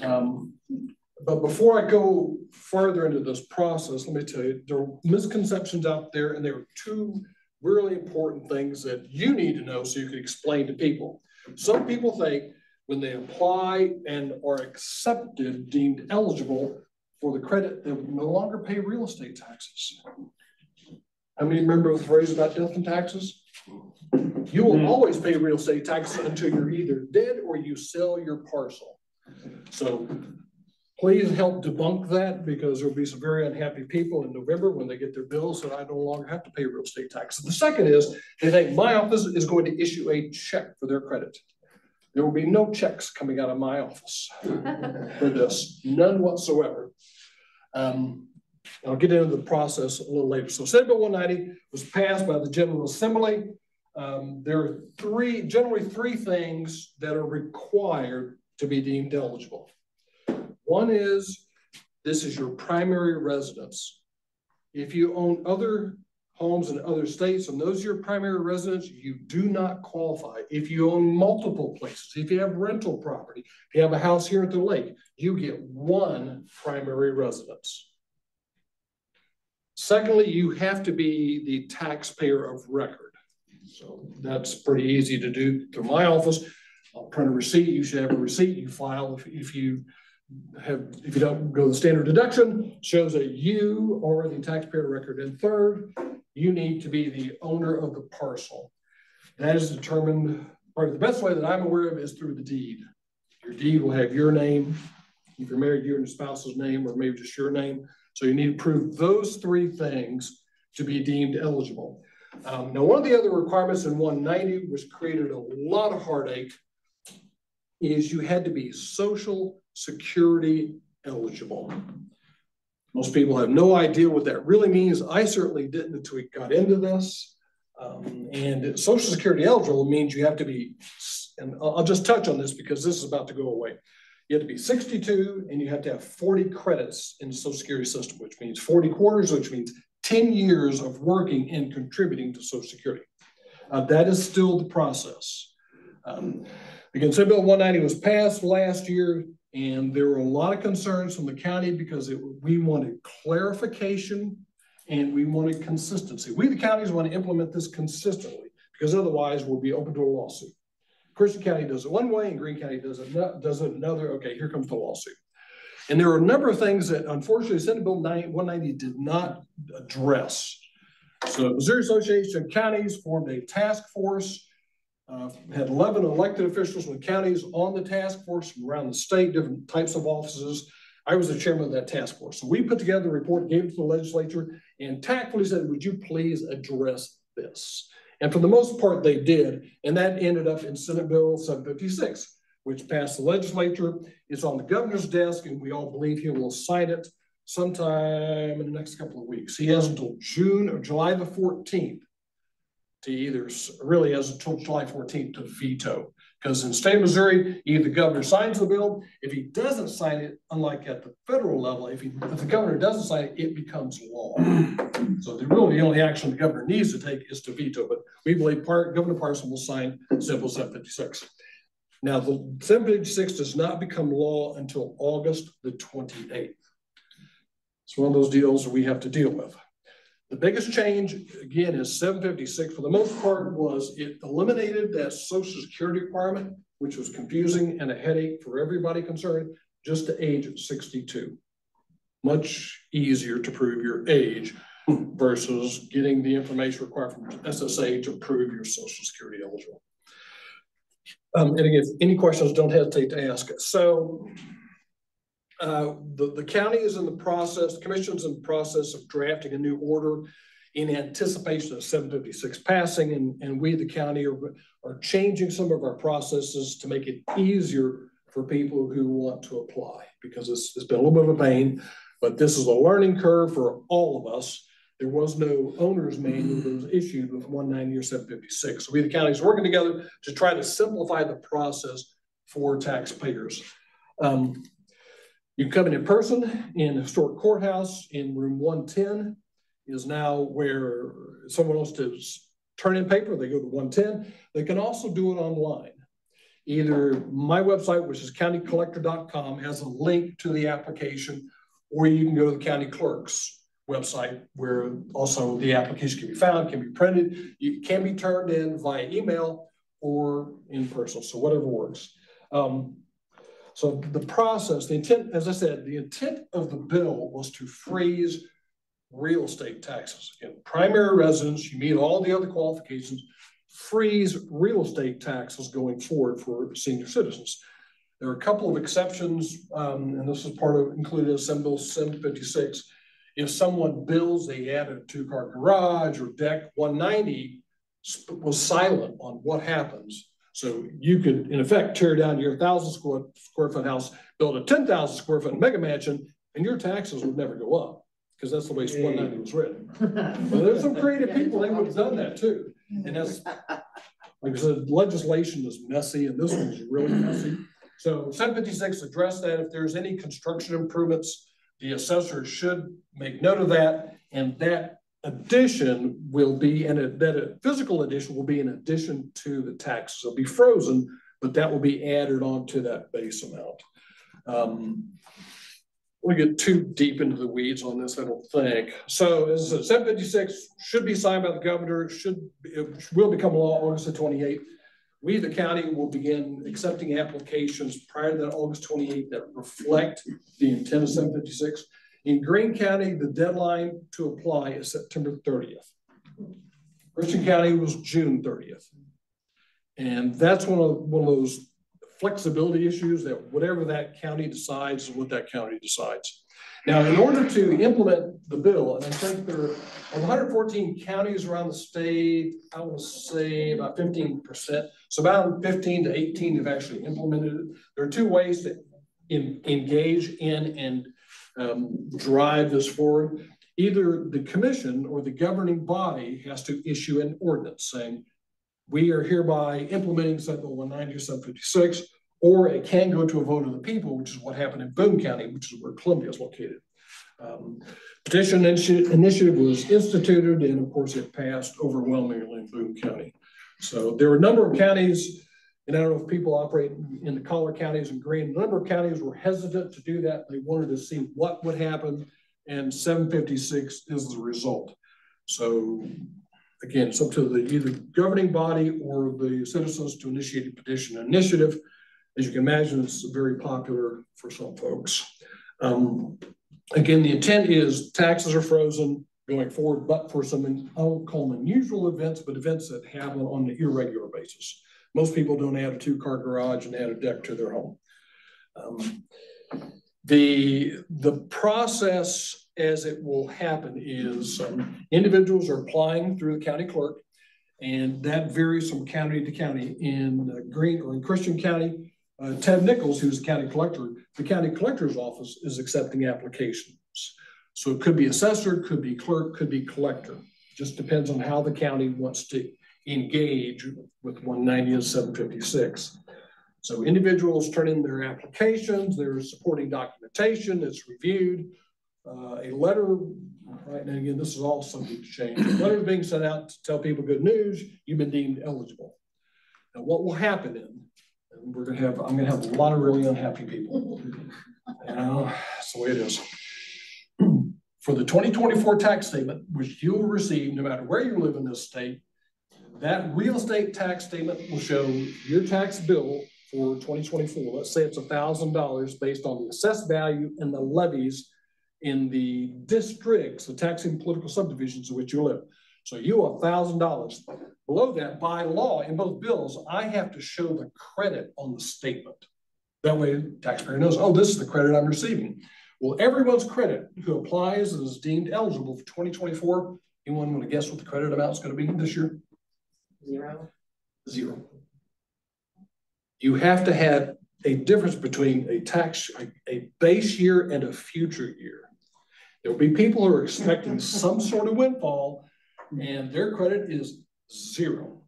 Um, but before I go further into this process, let me tell you, there are misconceptions out there, and there are two really important things that you need to know so you can explain to people. Some people think when they apply and are accepted, deemed eligible for the credit, they will no longer pay real estate taxes. How many remember the phrase about death and taxes? You will hmm. always pay real estate taxes until you're either dead or you sell your parcel. So please help debunk that because there'll be some very unhappy people in November when they get their bills that I no longer have to pay real estate taxes. The second is they think my office is going to issue a check for their credit. There will be no checks coming out of my office for this, none whatsoever. Um, I'll get into the process a little later. So Senate Bill 190 was passed by the General Assembly. Um, there are three, generally three things that are required to be deemed eligible. One is this is your primary residence. If you own other homes in other states and those are your primary residence, you do not qualify. If you own multiple places, if you have rental property, if you have a house here at the lake, you get one primary residence. Secondly, you have to be the taxpayer of record. So that's pretty easy to do through my office. I'll print a receipt. You should have a receipt. You file if, if you have, if you don't go the standard deduction, shows that you are the taxpayer record. And third, you need to be the owner of the parcel. That is determined, probably the best way that I'm aware of is through the deed. Your deed will have your name, if you're married, you and your spouse's name, or maybe just your name. So you need to prove those three things to be deemed eligible. Um, now, one of the other requirements in 190 was created a lot of heartache is you had to be social security eligible. Most people have no idea what that really means. I certainly didn't until we got into this. Um, and social security eligible means you have to be, and I'll, just touch on this because this is about to go away. You have to be 62 and you have to have 40 credits in the social security system, which means 40 quarters, which means 10 years of working and contributing to social security. Uh, that is still the process. Um, again, Senate Bill 190 was passed last year. And there were a lot of concerns from the county because it, we wanted clarification and we wanted consistency. We, the counties, want to implement this consistently because otherwise we'll be open to a lawsuit. Christian County does it one way and Greene County does it, does it another. Okay, here comes the lawsuit. And there are a number of things that unfortunately Senate Bill 190 did not address. So Missouri Association of Counties formed a task force uh, had 11 elected officials from the counties on the task force from around the state, different types of offices. I was the chairman of that task force. So we put together a report, gave it to the legislature, and tactfully said, would you please address this? And for the most part, they did. And that ended up in Senate Bill 756, which passed the legislature. It's on the governor's desk, and we all believe he will sign it sometime in the next couple of weeks. He has until June or July the 14th to either, really as until July 14th to veto. Because in state of Missouri, either the governor signs the bill. If he doesn't sign it, unlike at the federal level, if, he, if the governor doesn't sign it, it becomes law. Mm. so the really the only action the governor needs to take is to veto. But we believe part, Governor Parson will sign Simple 756. Now, the 756 does not become law until August the 28th. It's one of those deals we have to deal with. The biggest change, again, is 756 for the most part was it eliminated that social security requirement, which was confusing and a headache for everybody concerned, just to age 62. Much easier to prove your age versus getting the information required from SSA to prove your social security eligible. Um, and again, any questions, don't hesitate to ask. So uh, the, the county is in the process, the commission's in the process of drafting a new order in anticipation of 756 passing, and, and we, the county, are, are changing some of our processes to make it easier for people who want to apply because it's, it's been a little bit of a pain, but this is a learning curve for all of us. There was no owner's manual that was issued with 190 or 756. So we, the county, is working together to try to simplify the process for taxpayers. Um, you come in in person in historic courthouse in room 110 is now where someone wants to turn in paper, they go to 110. They can also do it online. Either my website, which is countycollector.com, has a link to the application, or you can go to the county clerk's website where also the application can be found, can be printed, can be turned in via email or in person, so whatever works. Um, so the process, the intent, as I said, the intent of the bill was to freeze real estate taxes. Again, primary residence, you meet all the other qualifications, freeze real estate taxes going forward for senior citizens. There are a couple of exceptions, um, and this is part of included in Senate Bill 756. If someone builds, they add a two-car garage or deck, 190 was silent on what happens so you could, in effect, tear down your thousand square, square foot house, build a 10,000 square foot mega mansion, and your taxes would never go up because that's the way 190 was written. well, there's some creative people, they would have done that too. And that's, like I said, legislation is messy and this one's really messy. So 756 addressed that. If there's any construction improvements, the assessor should make note of that. And that addition will be, and that a physical addition will be in addition to the taxes. It'll be frozen, but that will be added on to that base amount. Um, we get too deep into the weeds on this, I don't think. So as 756 should be signed by the governor, should it will become law August the 28th. we, the county, will begin accepting applications prior to that August twenty-eighth that reflect the intent of seven fifty-six. In Greene County, the deadline to apply is September thirtieth. Christian County was June thirtieth. And that's one of, one of those flexibility issues that whatever that county decides is what that county decides. Now, in order to implement the bill, and I think there are 114 counties around the state, I will say about 15%. So about 15 to 18 have actually implemented it. There are two ways to in, engage in and um, drive this forward. Either the commission or the governing body has to issue an ordinance saying, we are hereby implementing Bill 190 756, or it can go to a vote of the people, which is what happened in Boone County, which is where Columbia is located. Um, petition initi initiative was instituted, and of course, it passed overwhelmingly in Boone County. So there were a number of counties, and I don't know if people operate in the collar counties and Greene. A number of counties were hesitant to do that. They wanted to see what would happen, and 756 is the result. So again, it's up to the either governing body or the citizens to initiate a petition initiative. As you can imagine, it's very popular for some folks. Um, again, the intent is taxes are frozen going forward, but for some, I'll call them unusual events, but events that happen on an irregular basis. Most people don't add a two-car garage and add a deck to their home. Um, the, the process as it will happen is um, individuals are applying through the county clerk, and that varies from county to county. In uh, Greene or in Christian County, uh, Ted Nichols, who's the county collector, the county collector's office is accepting applications. So it could be assessor, could be clerk, could be collector. Just depends on how the county wants to engage with 190 and 756. So individuals turn in their applications, there's supporting documentation, it's reviewed. Uh, a letter, right, and again, this is all subject to change. A letter is being sent out to tell people good news, you've been deemed eligible. Now what will happen then? And we're gonna have, I'm gonna have a lot of really unhappy people. You know, that's the way it is. For the 2024 tax statement, which you will receive no matter where you live in this state, that real estate tax statement will show your tax bill for 2024. Let's say it's $1,000 based on the assessed value and the levies in the districts, the taxing political subdivisions in which you live. So you owe $1,000. Below that, by law, in both bills, I have to show the credit on the statement. That way, the taxpayer knows, oh, this is the credit I'm receiving. Well, everyone's credit who applies and is deemed eligible for 2024, anyone want to guess what the credit amount is going to be this year? Zero. Zero. You have to have a difference between a tax, a, a base year and a future year. There'll be people who are expecting some sort of windfall and their credit is zero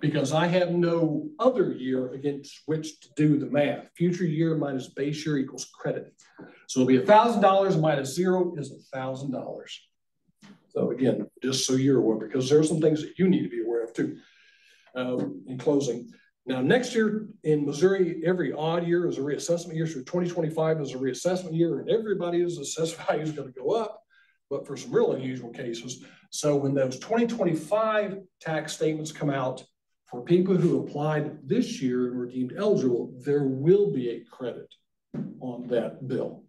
because I have no other year against which to do the math. Future year minus base year equals credit. So it'll be a thousand dollars minus zero is a thousand dollars. So again, just so you're aware, because there are some things that you need to be aware of too. Um, in closing, now next year in Missouri, every odd year is a reassessment year. So 2025 is a reassessment year, and everybody's assessed value is going to go up, but for some real unusual cases. So when those 2025 tax statements come out, for people who applied this year and were deemed eligible, there will be a credit on that bill.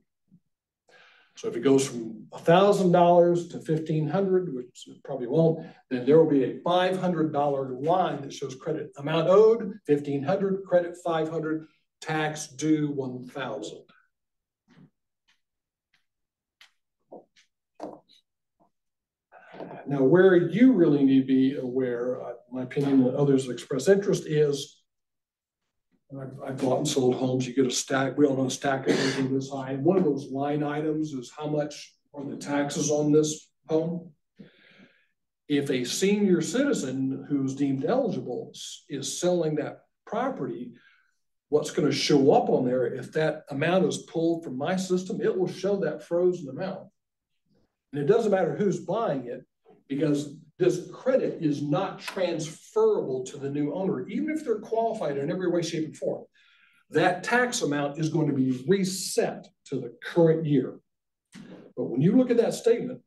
So if it goes from $1,000 to 1500 which it probably won't, then there will be a $500 line that shows credit amount owed, 1500 credit 500 tax due 1000 Now, where you really need to be aware, uh, my opinion, and others express interest is I've, I've, bought and sold homes. You get a stack. We all know a stack of everything this high. And one of those line items is how much are the taxes on this home. If a senior citizen who's deemed eligible is selling that property, what's going to show up on there, if that amount is pulled from my system, it will show that frozen amount. And it doesn't matter who's buying it because this credit is not transferable to the new owner, even if they're qualified in every way, shape, and form. That tax amount is going to be reset to the current year. But when you look at that statement,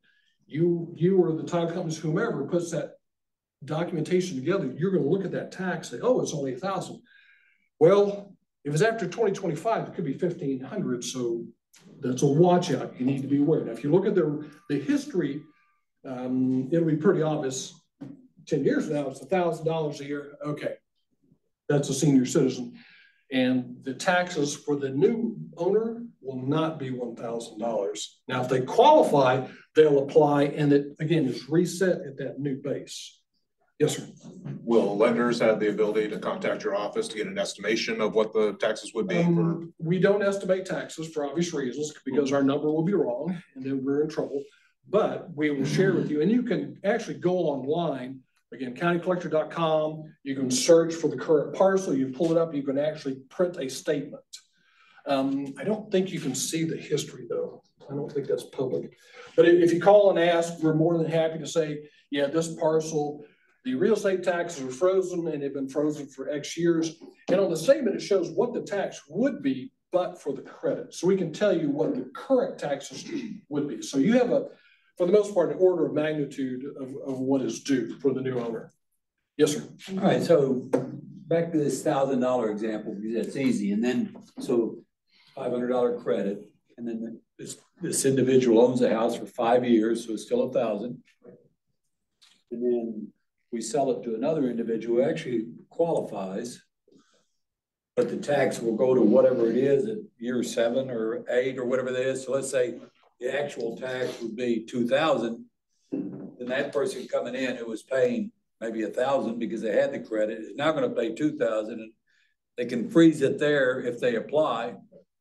you, you or the title companies, whomever puts that documentation together, you're gonna look at that tax, and say, oh, it's only a thousand. Well, if it's after twenty twenty-five, it could be fifteen hundred, so that's a watch out. You need to be aware. Now, if you look at the, the history, um, it'll be pretty obvious. Ten years from now, it's a thousand dollars a year. Okay. That's a senior citizen. And the taxes for the new owner will not be one thousand dollars. Now, if they qualify, they'll apply and it, again, is reset at that new base. Yes, sir. Will lenders have the ability to contact your office to get an estimation of what the taxes would be for? Um, we don't estimate taxes for obvious reasons, because our number will be wrong and then we're in trouble. But we will share with you, and you can actually go online, again, countycollector.com. You can search for the current parcel, you pull it up, you can actually print a statement. Um, I don't think you can see the history though. I don't think that's public. But if you call and ask, we're more than happy to say, yeah, this parcel, the real estate taxes are frozen and they've been frozen for X years. And on the statement, it shows what the tax would be, but for the credit. So we can tell you what the current taxes would be. So you have a, for the most part, an order of magnitude of, of what is due for the new owner. Yes, sir. All right, so back to this thousand dollar example, because that's easy, and then, so five hundred dollar credit, and then this, this individual owns the house for five years, so it's still a thousand. And then we sell it to another individual who actually qualifies. But the tax will go to whatever it is at year seven or eight or whatever it is, so let's say the actual tax would be two thousand. Then that person coming in who was paying maybe a thousand because they had the credit is now gonna pay two thousand and they can freeze it there if they apply,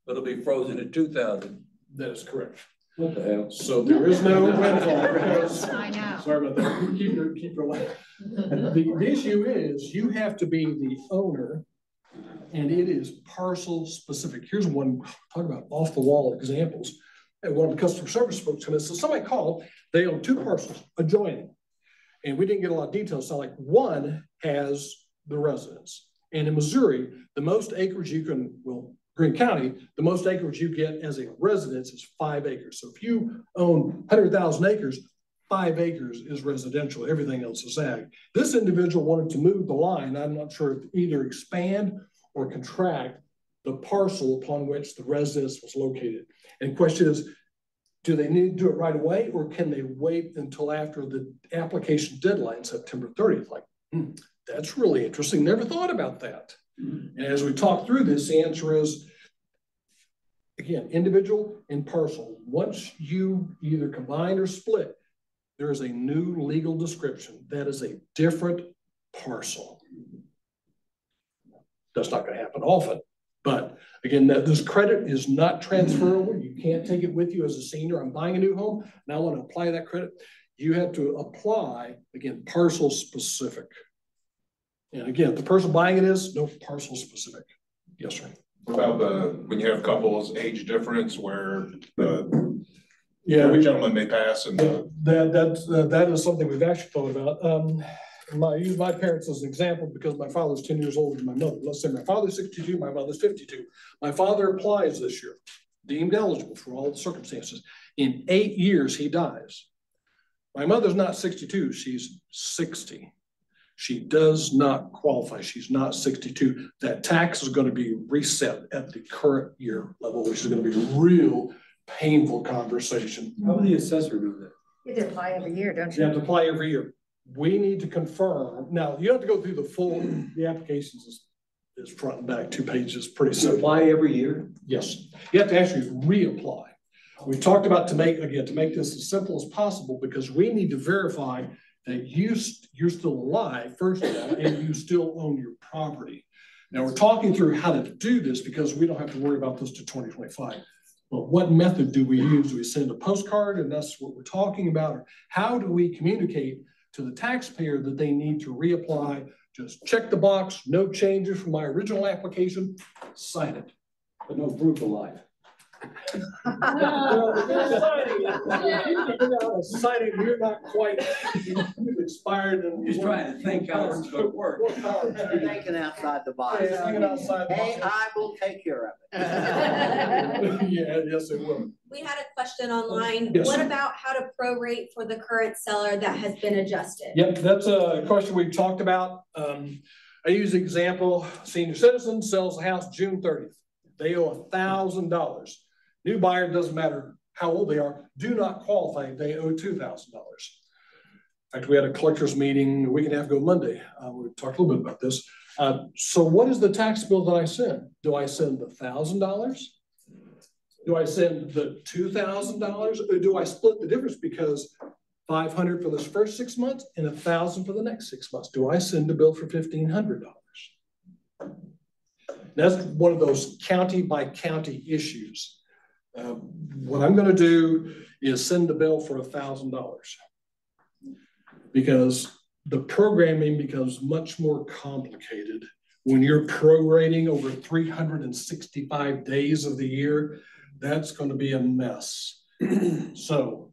but it'll be frozen at two thousand. That is correct. What the hell? So there is no windfall because. I know. Sorry about that. Keep your, keep your light. The, the issue is you have to be the owner and it is parcel specific. Here's one, talk about off the wall examples. And one of the customer service folks come in, so somebody called, they own two parcels adjoining. And we didn't get a lot of details. So like one has the residence. And in Missouri, the most acreage you can, well, Greene County, the most acreage you get as a residence is five acres. So if you own hundred thousand acres, five acres is residential, everything else is ag. This individual wanted to move the line, I'm not sure if either expand or contract the parcel upon which the residence was located. And question is, do they need to do it right away or can they wait until after the application deadline, September thirtieth? Like, hmm, that's really interesting, never thought about that. And as we talk through this, the answer is, again, individual and parcel. Once you either combine or split, there is a new legal description. That is a different parcel. That's not gonna happen often, but again, that this credit is not transferable. You can't take it with you as a senior. I'm buying a new home and I want to apply that credit. You have to apply, again, parcel specific. And again, the person buying it is no parcel specific. Yes, sir. What About the, when you have couples age difference where the Yeah, we- gentleman may pass and the That, that's, uh, that is something we've actually thought about. Um, my, I use my parents as an example because my father's ten years older than my mother. Let's say my father's sixty-two, my mother's fifty-two. My father applies this year, deemed eligible for all the circumstances. In eight years, he dies. My mother's not sixty-two, she's sixty. She does not qualify. She's not sixty-two. That tax is gonna be reset at the current year level, which is gonna be a real painful conversation. How would the assessor do that? You have to apply every year, don't You you? have to apply every year. We need to confirm, now, you have to go through the full, the applications is, is front and back, two pages, pretty simple. Apply every year? Yes, you have to actually reapply. We talked about to make, again, to make this as simple as possible, because we need to verify that you, st- you're still alive, first of all, and you still own your property. Now, we're talking through how to do this, because we don't have to worry about this to twenty twenty-five. But what method do we use? Do we send a postcard, and that's what we're talking about? Or how do we communicate to the taxpayer that they need to reapply? Just check the box, no changes from my original application, sign it, but no proof of life. Signing, you're not quite expired and. Just trying to think how it's gonna work. More power you. Thinking outside the box. Yeah, thinking outside the Hey, box. I will take care of it. Yeah, yes, it will. We had a question online. Yes. What about how to prorate for the current seller that has been adjusted? Yep, that's a question we've talked about. Um, I use the example, senior citizen sells a house June thirtieth. They owe a thousand dollars. New buyer, doesn't matter how old they are, do not qualify, they owe two thousand dollars. In fact, we had a collectors meeting a week and a half ago Monday. Uh, we talked a little bit about this. Uh, so what is the tax bill that I send? Do I send the thousand dollars? Do I send the two thousand dollars or do I split the difference because five hundred for this first six months and a thousand for the next six months? Do I send a bill for fifteen hundred dollars? That's one of those county by county issues. Uh, what I'm gonna do is send the bill for a thousand dollars. Because the programming becomes much more complicated when you're prorating over three hundred and sixty-five days of the year. That's gonna be a mess. So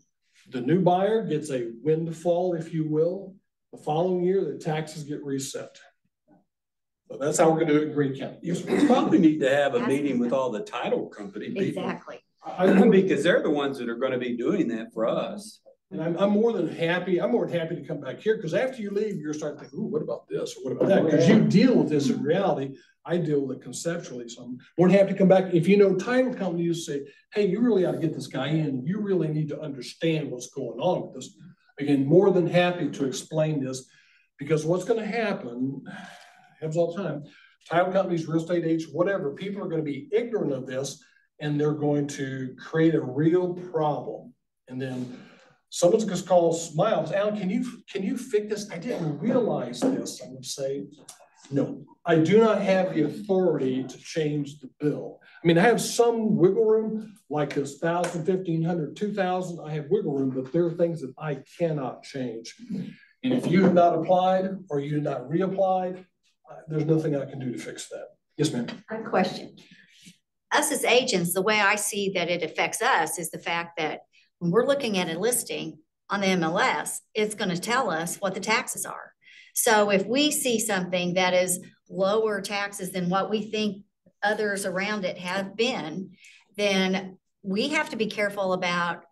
the new buyer gets a windfall, if you will. The following year, the taxes get reset. So that's how we're gonna do it in Greene County. You probably need to have a meeting with all the title company people. Exactly. Because they're the ones that are gonna be doing that for us. And I'm, I'm more than happy, I'm more than happy to come back here, because after you leave, you're starting to think, ooh, what about this, or what about that? Because you deal with this in reality, I deal with it conceptually, so I'm more than happy to come back. If you know title companies, say, hey, you really ought to get this guy in, you really need to understand what's going on with this. Again, more than happy to explain this, because what's gonna happen, happens all the time, title companies, real estate agents, whatever, people are gonna be ignorant of this, and they're going to create a real problem. And then someone's gonna call Smiles, Allen, can you, can you fix this? I didn't realize this. I'm gonna say, no, I do not have the authority to change the bill. I mean, I have some wiggle room, like this thousand, fifteen hundred, two thousand, I have wiggle room, but there are things that I cannot change. And if you have not applied or you have not reapplied, uh, there's nothing I can do to fix that. Yes, ma'am. I question. Us as agents, the way I see that it affects us is the fact that when we're looking at a listing on the MLS, it's gonna tell us what the taxes are. So if we see something that is lower taxes than what we think others around it have been, then we have to be careful about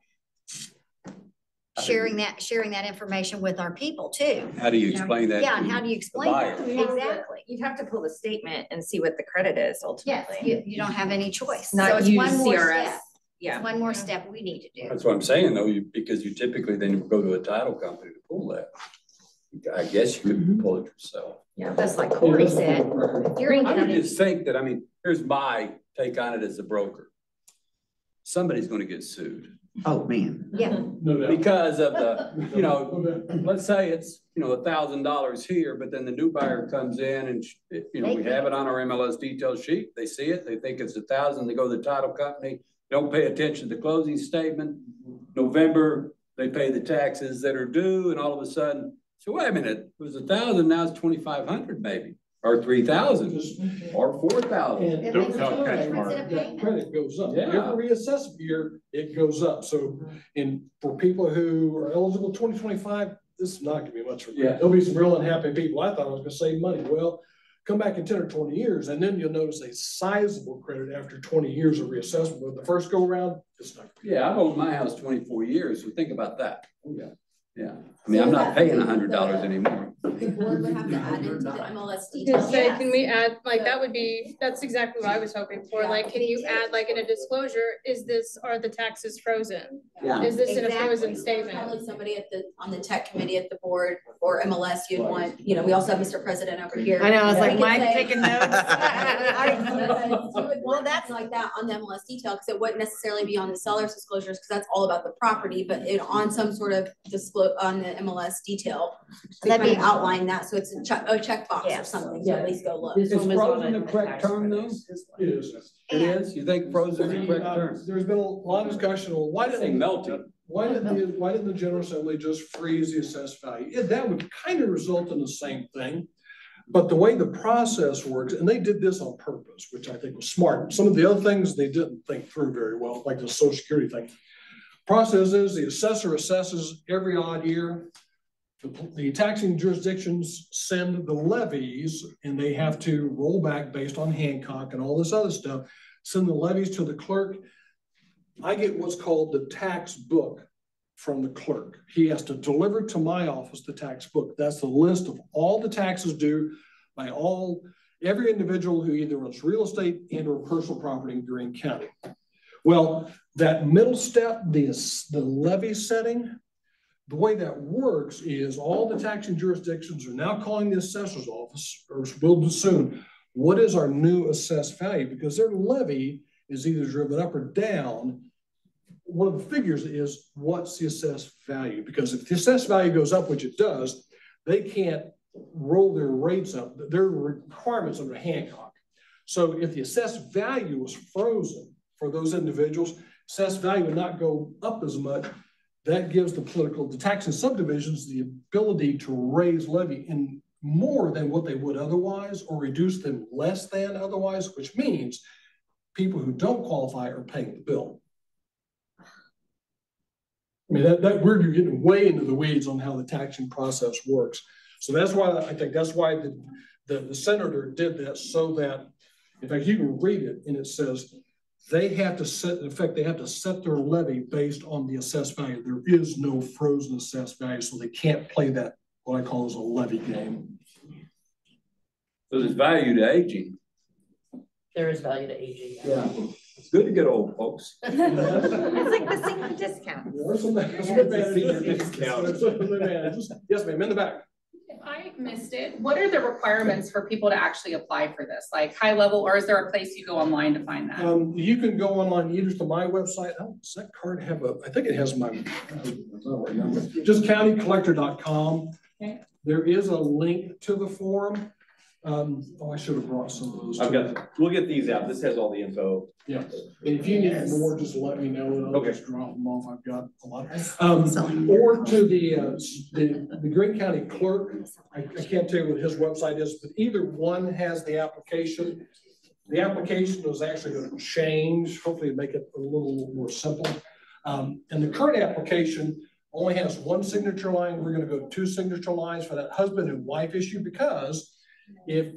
sharing that, sharing that information with our people too. How do you explain that Yeah, and how do you explain that? Exactly. You'd have to pull the statement and see what the credit is Yes, ultimately. you, you don't have any choice. So Not it's use one more CRS. step. Yeah. It's one more step we need to do. That's what I'm saying though, you, because you typically then go to a title company to pull that. I guess you could mm-hmm. pull it yourself. Yeah, that's like Corey said. If you're in I would just think that, I mean, here's my take on it as a broker. Somebody's gonna get sued. Oh, man. yeah. Because of the, you know, let's say it's, you know, a thousand dollars here, but then the new buyer comes in and, you know, we have it on our MLS detail sheet. They see it, they think it's a thousand, they go to the title company, don't pay attention to the closing statement. November, they pay the taxes that are due and all of a sudden, so wait a minute, it was a thousand, now it's twenty-five hundred maybe, or three thousand, or four thousand. And don't tell that credit goes up. Yeah. Every reassessment year, it goes up. So, and for people who are eligible twenty twenty-five, this is not gonna be much for them. Yeah. There'll be some real unhappy people. I thought I was gonna save money. Well, come back in ten or twenty years, and then you'll notice a sizable credit after twenty years of reassessment. But the first go around, it's not. Yeah, I've owned my house twenty-four years, so think about that. Oh, yeah. Yeah, I mean, I'm not paying a hundred dollars anymore. The board would have to add into the MLS details. Just say, can we add, like, that would be, that's exactly what I was hoping for, like, can you add, like, in a disclosure, is this, are the taxes frozen? Yeah. Is this in a frozen Exactly. statement? Probably somebody at the, on the tech committee at the board or MLS you'd want, you know, we also have Mr. President over here. I know, I was like, We could Mike say- taking notes. Well, that's like that on the MLS detail, because it wouldn't necessarily be on the seller's disclosures, because that's all about the property, but it on some sort of disclose, on the MLS detail. To That'd kind of be- outline that, so it's a check, a checkbox or something, to at least go look. Is frozen the correct term though? It is. It is? You think frozen is the correct Uh, term? There's been a lot of discussion, well, why Say didn't? melting. Why didn't, the- why didn't the General Assembly just freeze the assessed value? Yeah, that would kind of result in the same thing. But the way the process works, and they did this on purpose, which I think was smart. Some of the other things they didn't think through very well, like the social security thing. Process is the assessor assesses every odd year. the, the taxing jurisdictions send the levies and they have to roll back based on Hancock and all this other stuff, send the levies to the clerk. I get what's called the tax book from the clerk. He has to deliver to my office the tax book. That's the list of all the taxes due by all, every individual who either owns real estate and or personal property in Greene County. Well, that middle step, the, the levy setting, the way that works is all the taxing jurisdictions are now calling the assessor's office, or will soon, what is our new assessed value? Because their levy is either driven up or down. One of the figures is what's the assessed value? Because if the assessed value goes up, which it does, they can't roll their rates up. Their requirements under Hancock. So if the assessed value was frozen for those individuals, assessed value would not go up as much that gives the political, the taxing subdivisions the ability to raise levy in more than what they would otherwise or reduce them less than otherwise, which means people who don't qualify are paying the bill. I mean, that, that we're getting way into the weeds on how the taxing process works. So that's why I think that's why the, the, the senator did that so that, in fact, you can read it and it says they have to set, in effect, they have to set their levy based on the assessed value. There is no frozen assessed value, so they can't play that, what I call as a levy game. So there's value to aging. There is value to aging. Yeah. It's good to get old, folks. It's like the senior discount. There's some- there's some advantages. Yes, ma'am, in the back. I missed it, what are the requirements for people to actually apply for this? Like high level, or is there a place you go online to find that? Um, you can go online either to my website. Oh, does that card have a, I think it has my. Just countycollector.com. Okay. There is a link to the forum. Um, oh, I should have brought some of those. I've too. got, we'll get these out. This has all the info. Yeah, and if you need more, just let me know and I'll just drop them off. I've got a lot. Um, or to the, uh, the, the Greene County clerk, I, I can't tell you what his website is, but either one has the application. The application is actually gonna change, hopefully make it a little more simple. Um, and the current application only has one signature line. We're gonna go two signature lines for that husband and wife issue because if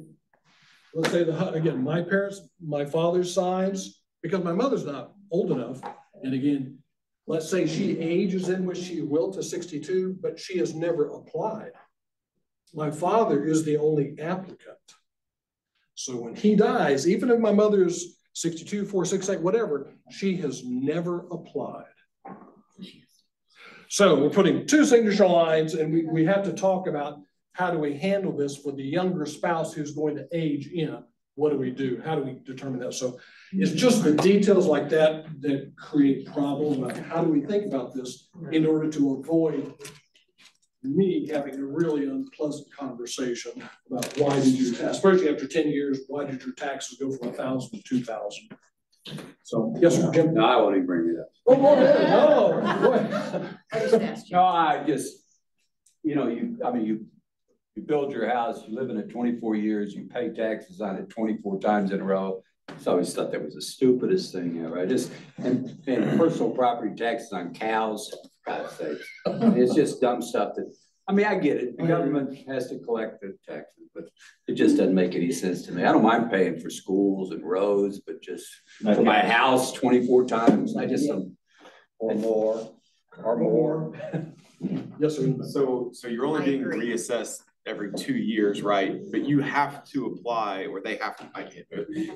let's say the, again, my parents, my father's signs, because my mother's not old enough. And again, let's say she ages in which she will to sixty-two, but she has never applied. My father is the only applicant. So when he dies, even if my mother is 62, 4, 6, 8, whatever, she has never applied. So we're putting two signature lines and we, we have to talk about how do we handle this for the younger spouse who's going to age in? What do we do? How do we determine that? So it's just the details like that that create problems about how do we think about this in order to avoid me having a really unpleasant conversation about why did your tax, especially after ten years, why did your taxes go from a thousand to two thousand? So, yes, sir, Jim. No, I won't even bring it up. Oh, boy, no, boy. No, I just, you know, you, I mean, you, you build your house, you live in it twenty-four years, you pay taxes on it twenty-four times in a row. So I always thought that was the stupidest thing ever. I just, and, and personal property taxes on cows, for God's sakes. It's just dumb stuff that, I mean, I get it. The government has to collect the taxes, but it just doesn't make any sense to me. I don't mind paying for schools and roads, but just for my house twenty-four times, I just don't. Or more, or more. Yes, sir. So, so you're only I being agree. reassessed every two years, right? But you have to apply, or they have to, I can't.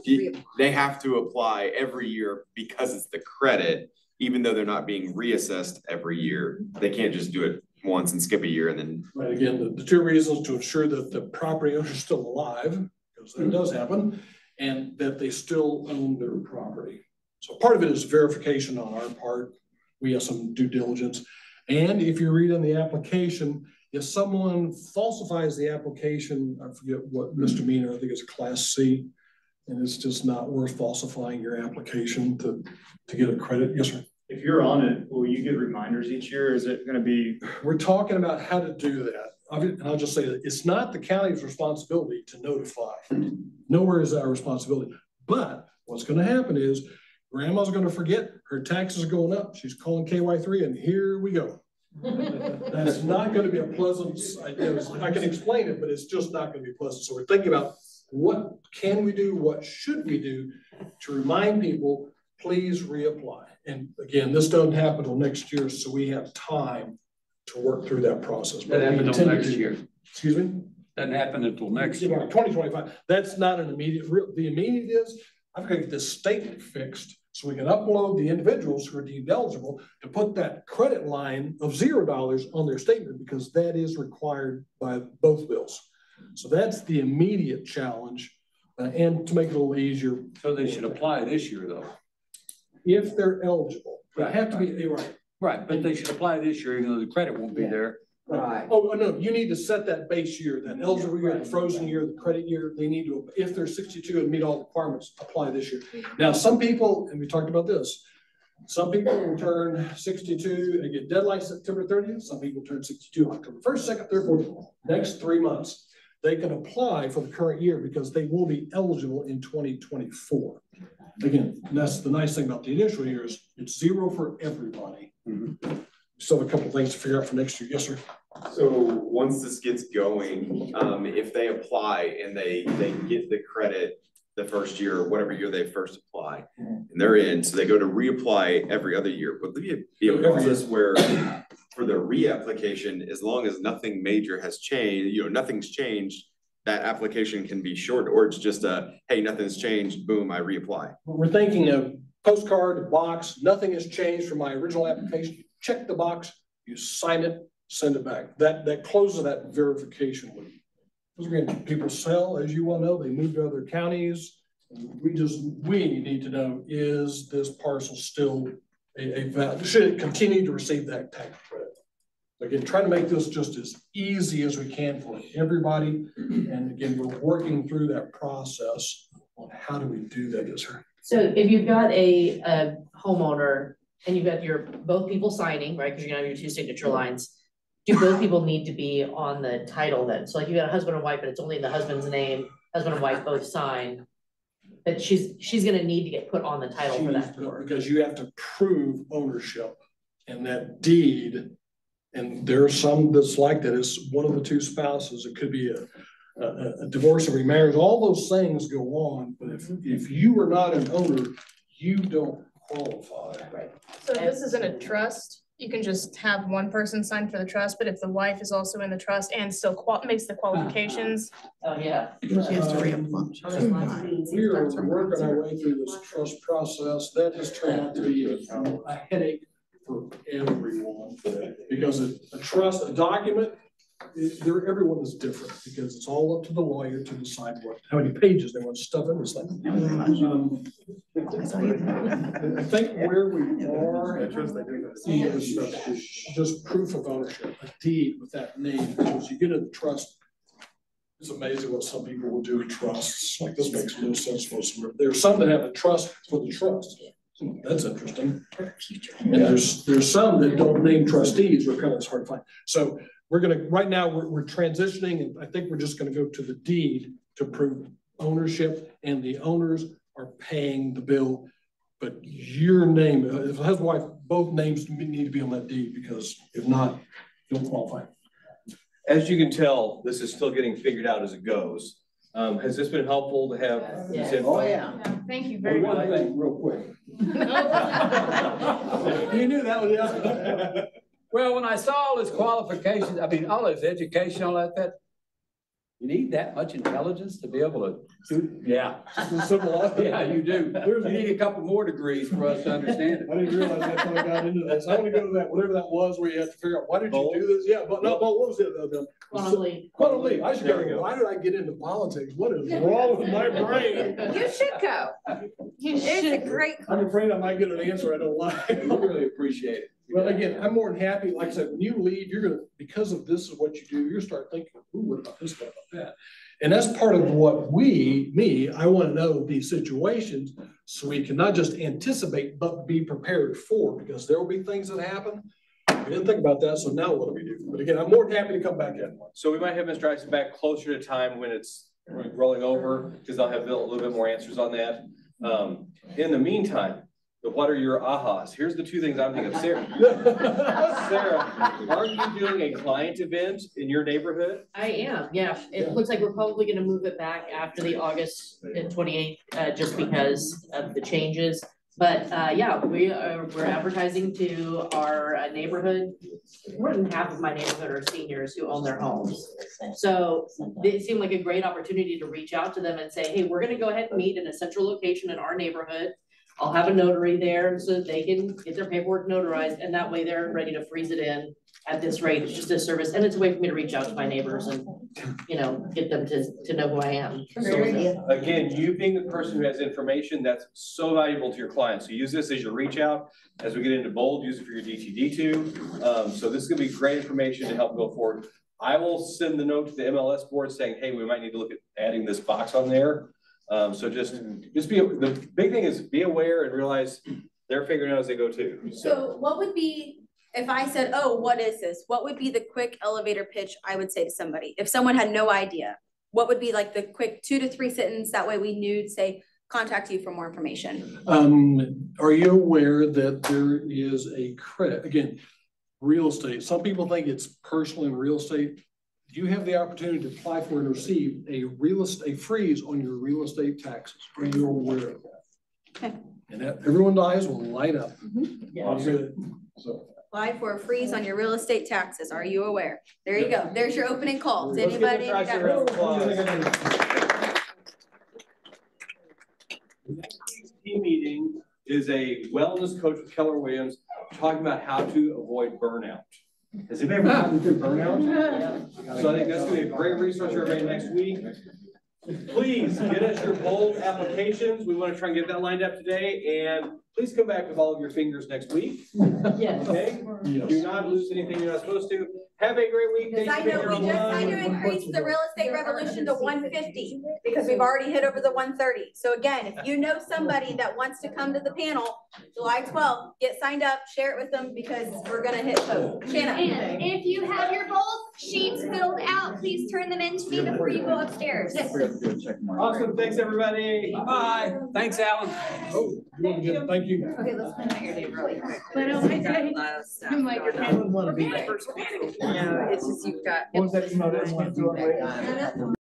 You- They have to apply every year because it's the credit, even though they're not being reassessed every year. They can't just do it once and skip a year and then, Right, again, the, the two reasons to ensure that the property owner is still alive, because that mm-hmm. does happen, and that they still own their property. So part of it is verification on our part. We have some due diligence. And if you read in the application, if someone falsifies the application, I forget what misdemeanor, I think it's a class C. And it's just not worth falsifying your application to, to get a credit. Yes, sir. If you're on it, will you get reminders each year? Is it gonna be? We're talking about how to do that. I'll, and I'll just say that it's not the county's responsibility to notify. Nowhere is our responsibility. But what's gonna happen is grandma's gonna forget her taxes are going up. She's calling KY three and here we go. That's not gonna be a pleasant, I guess, I can explain it, but it's just not gonna be pleasant. So we're thinking about what can we do, what should we do to remind people, please reapply. And again, this doesn't happen until next year, so we have time to work through that process. But That we happen until intend to next do- year. Excuse me? Doesn't happen until next year. Twenty twenty-five, that's not an immediate, real- the immediate is, I've got to get this statement fixed so we can upload the individuals who are deemed eligible to put that credit line of zero dollars on their statement because that is required by both bills. So that's the immediate challenge, uh, and to make it a little easier. So they should apply this year though. If they're eligible, they have to be, right. Right, but they should apply this year, even though the credit won't be there. Right. Oh, no, you need to set that base year, that eligible year, the frozen year, the credit year, they need to, if they're sixty-two and meet all the requirements, apply this year. Mm-hmm. Now, some people, and we talked about this, some people will turn sixty-two and get deadline September thirtieth, some people turn sixty-two October first, second, third, fourth, next three months. They can apply for the current year because they will be eligible in twenty twenty-four. Again, that's the nice thing about the initial year is it's zero for everybody. Mm-hmm. Still have a couple of things to figure out for next year. Yes, sir. So once this gets going, um, if they apply and they, they get the credit the first year, or whatever year they first apply, and they're in, so they go to reapply every other year, but be a process where for the reapplication, as long as nothing major has changed, you know, nothing's changed, that application can be short, or it's just a, hey, nothing's changed, boom, I reapply. We're thinking of postcard, box, nothing has changed from my original application. Check the box, you sign it, send it back. That, that closes that verification loop. Because again, people sell, as you well know, they move to other counties. We just, we need to know, is this parcel still a, a valid, should it continue to receive that tax credit? Again, trying to make this just as easy as we can for everybody. And again, we're working through that process on how do we do that, yes, sir? So if you've got a, a homeowner and you've got your, both people signing, right, because you're gonna have your two signature lines. Do both people need to be on the title then? So like you got a husband and wife, but it's only in the husband's name, husband and wife both sign. But she's, she's gonna need to get put on the title for that to work. Because you have to prove ownership and that deed. And there are some that's like that, it's one of the two spouses, it could be a, a, a divorce or remarriage, all those things go on. But if, mm-hmm. if you are not an owner, you don't qualify. Right. So if this isn't a trust, you can just have one person sign for the trust, but if the wife is also in the trust and still qual- makes the qualifications. Oh, yeah. She has to reapply. We are working our way through this trust process. That has turned out to be a, a headache for everyone. Because a, a trust, a document, it- there, everyone is different because it's all up to the lawyer to decide what, how many pages they want to stuff in this thing. Um, I think where we are is just proof of ownership, a deed with that name, because you get a trust. It's amazing what some people will do with trusts, like this makes no sense for some, there are some that have a trust for the trust. That's interesting. And there's, there's some that don't name trustees, or kind of it's hard to find. So we're gonna, right now, we're, we're transitioning, and I think we're just gonna go to the deed to prove ownership, and the owners are paying the bill. But your name, uh, if husband, wife, both names need to be on that deed, because if not, you don't qualify. As you can tell, this is still getting figured out as it goes. Um, has this been helpful to have? this info? Oh, yeah. Thank you very One much. thing, real quick. You knew that was, yeah. Well, when I saw all his qualifications, I mean, all his education, all that, that. You need that much intelligence to be able to do, yeah. Yeah, you do. You need a couple more degrees for us to understand it. I didn't realize that's when I got into this. I want to go to that, whatever that was, where you had to figure out, why did you do this? Yeah, but no, but what was it? The- the- Quantum leap. Quantum leap. I should There we go, go. why did I get into politics? What is wrong with my brain? You should go. It's a great. I'm afraid I might get an answer I don't like. We really appreciate it. Well, again, I'm more than happy, like I said, when you leave, you're gonna, because of this is what you do, you're start thinking, ooh, what about this, what about that? And that's part of what we, me, I wanna know these situations, so we can not just anticipate, but be prepared for, because there will be things that happen. We didn't think about that, so now what do we do? But again, I'm more than happy to come back at one. So we might have Mr. Icet back closer to time when it's rolling over, because I'll have a little bit more answers on that. Um, in the meantime, what are your ahas? Here's the two things I'm thinking of. Sarah, Sarah, aren't you doing a client event in your neighborhood? I am, yeah. It looks like we're probably gonna move it back after the August twenty-eighth, uh, just because of the changes. But, uh, yeah, we are, we're advertising to our uh, neighborhood. More than half of my neighborhood are seniors who own their homes. So it seemed like a great opportunity to reach out to them and say, hey, we're gonna go ahead and meet in a central location in our neighborhood. I'll have a notary there so that they can get their paperwork notarized and that way they're ready to freeze it in at this rate. It's just a service and it's a way for me to reach out to my neighbors and, you know, get them to, to know who I am. So again, you being the person who has information, that's so valuable to your clients. So use this as your reach out. As we get into Bold, use it for your DTD two. Um, so this is gonna be great information to help go forward. I will send the note to the MLS board saying, hey, we might need to look at adding this box on there. Um, so just, just be, the big thing is be aware and realize they're figuring out as they go too. So what would be, if I said, oh, what is this? What would be the quick elevator pitch I would say to somebody? If someone had no idea, what would be like the quick two to three sentence? That way we knew to say, contact you for more information. Um, are you aware that there is a credit, again, real estate, some people think it's personal in real estate. Do you have the opportunity to apply for and receive a real estate, a freeze on your real estate taxes. Are you aware of that? Okay. And that, everyone's eyes will light up. Mhm. So. Apply for a freeze on your real estate taxes. Are you aware? There you go. There's your opening call. To anybody. the Tricer a round of applause. Next team meeting is a wellness coach with Keller Williams, talking about how to avoid burnout. Has anybody ever gotten through burnout? So I think that's gonna be a great resource for everybody next week. Please get us your Bold applications. We want to try and get that lined up today and please come back with all of your fingers next week. Yes. Okay? Do not lose anything you're not supposed to. Have a great week. Because I know we just, I everyone. know increase the real estate revolution to one fifty, because we've already hit over the one thirty. So again, if you know somebody that wants to come to the panel, July twelfth, get signed up, share it with them, because we're gonna hit code. Shanna? And if you have your Bold sheets filled out, please turn them in to me before you go upstairs. Awesome. Thanks, everybody. Bye. Thanks, Allen. Oh, Thank you. Thank you. Okay, let's find out your name really quick. But oh oh on my day, I'm like, you're I wouldn't want to be No, it's just you've got. What was that email that you wanted to do?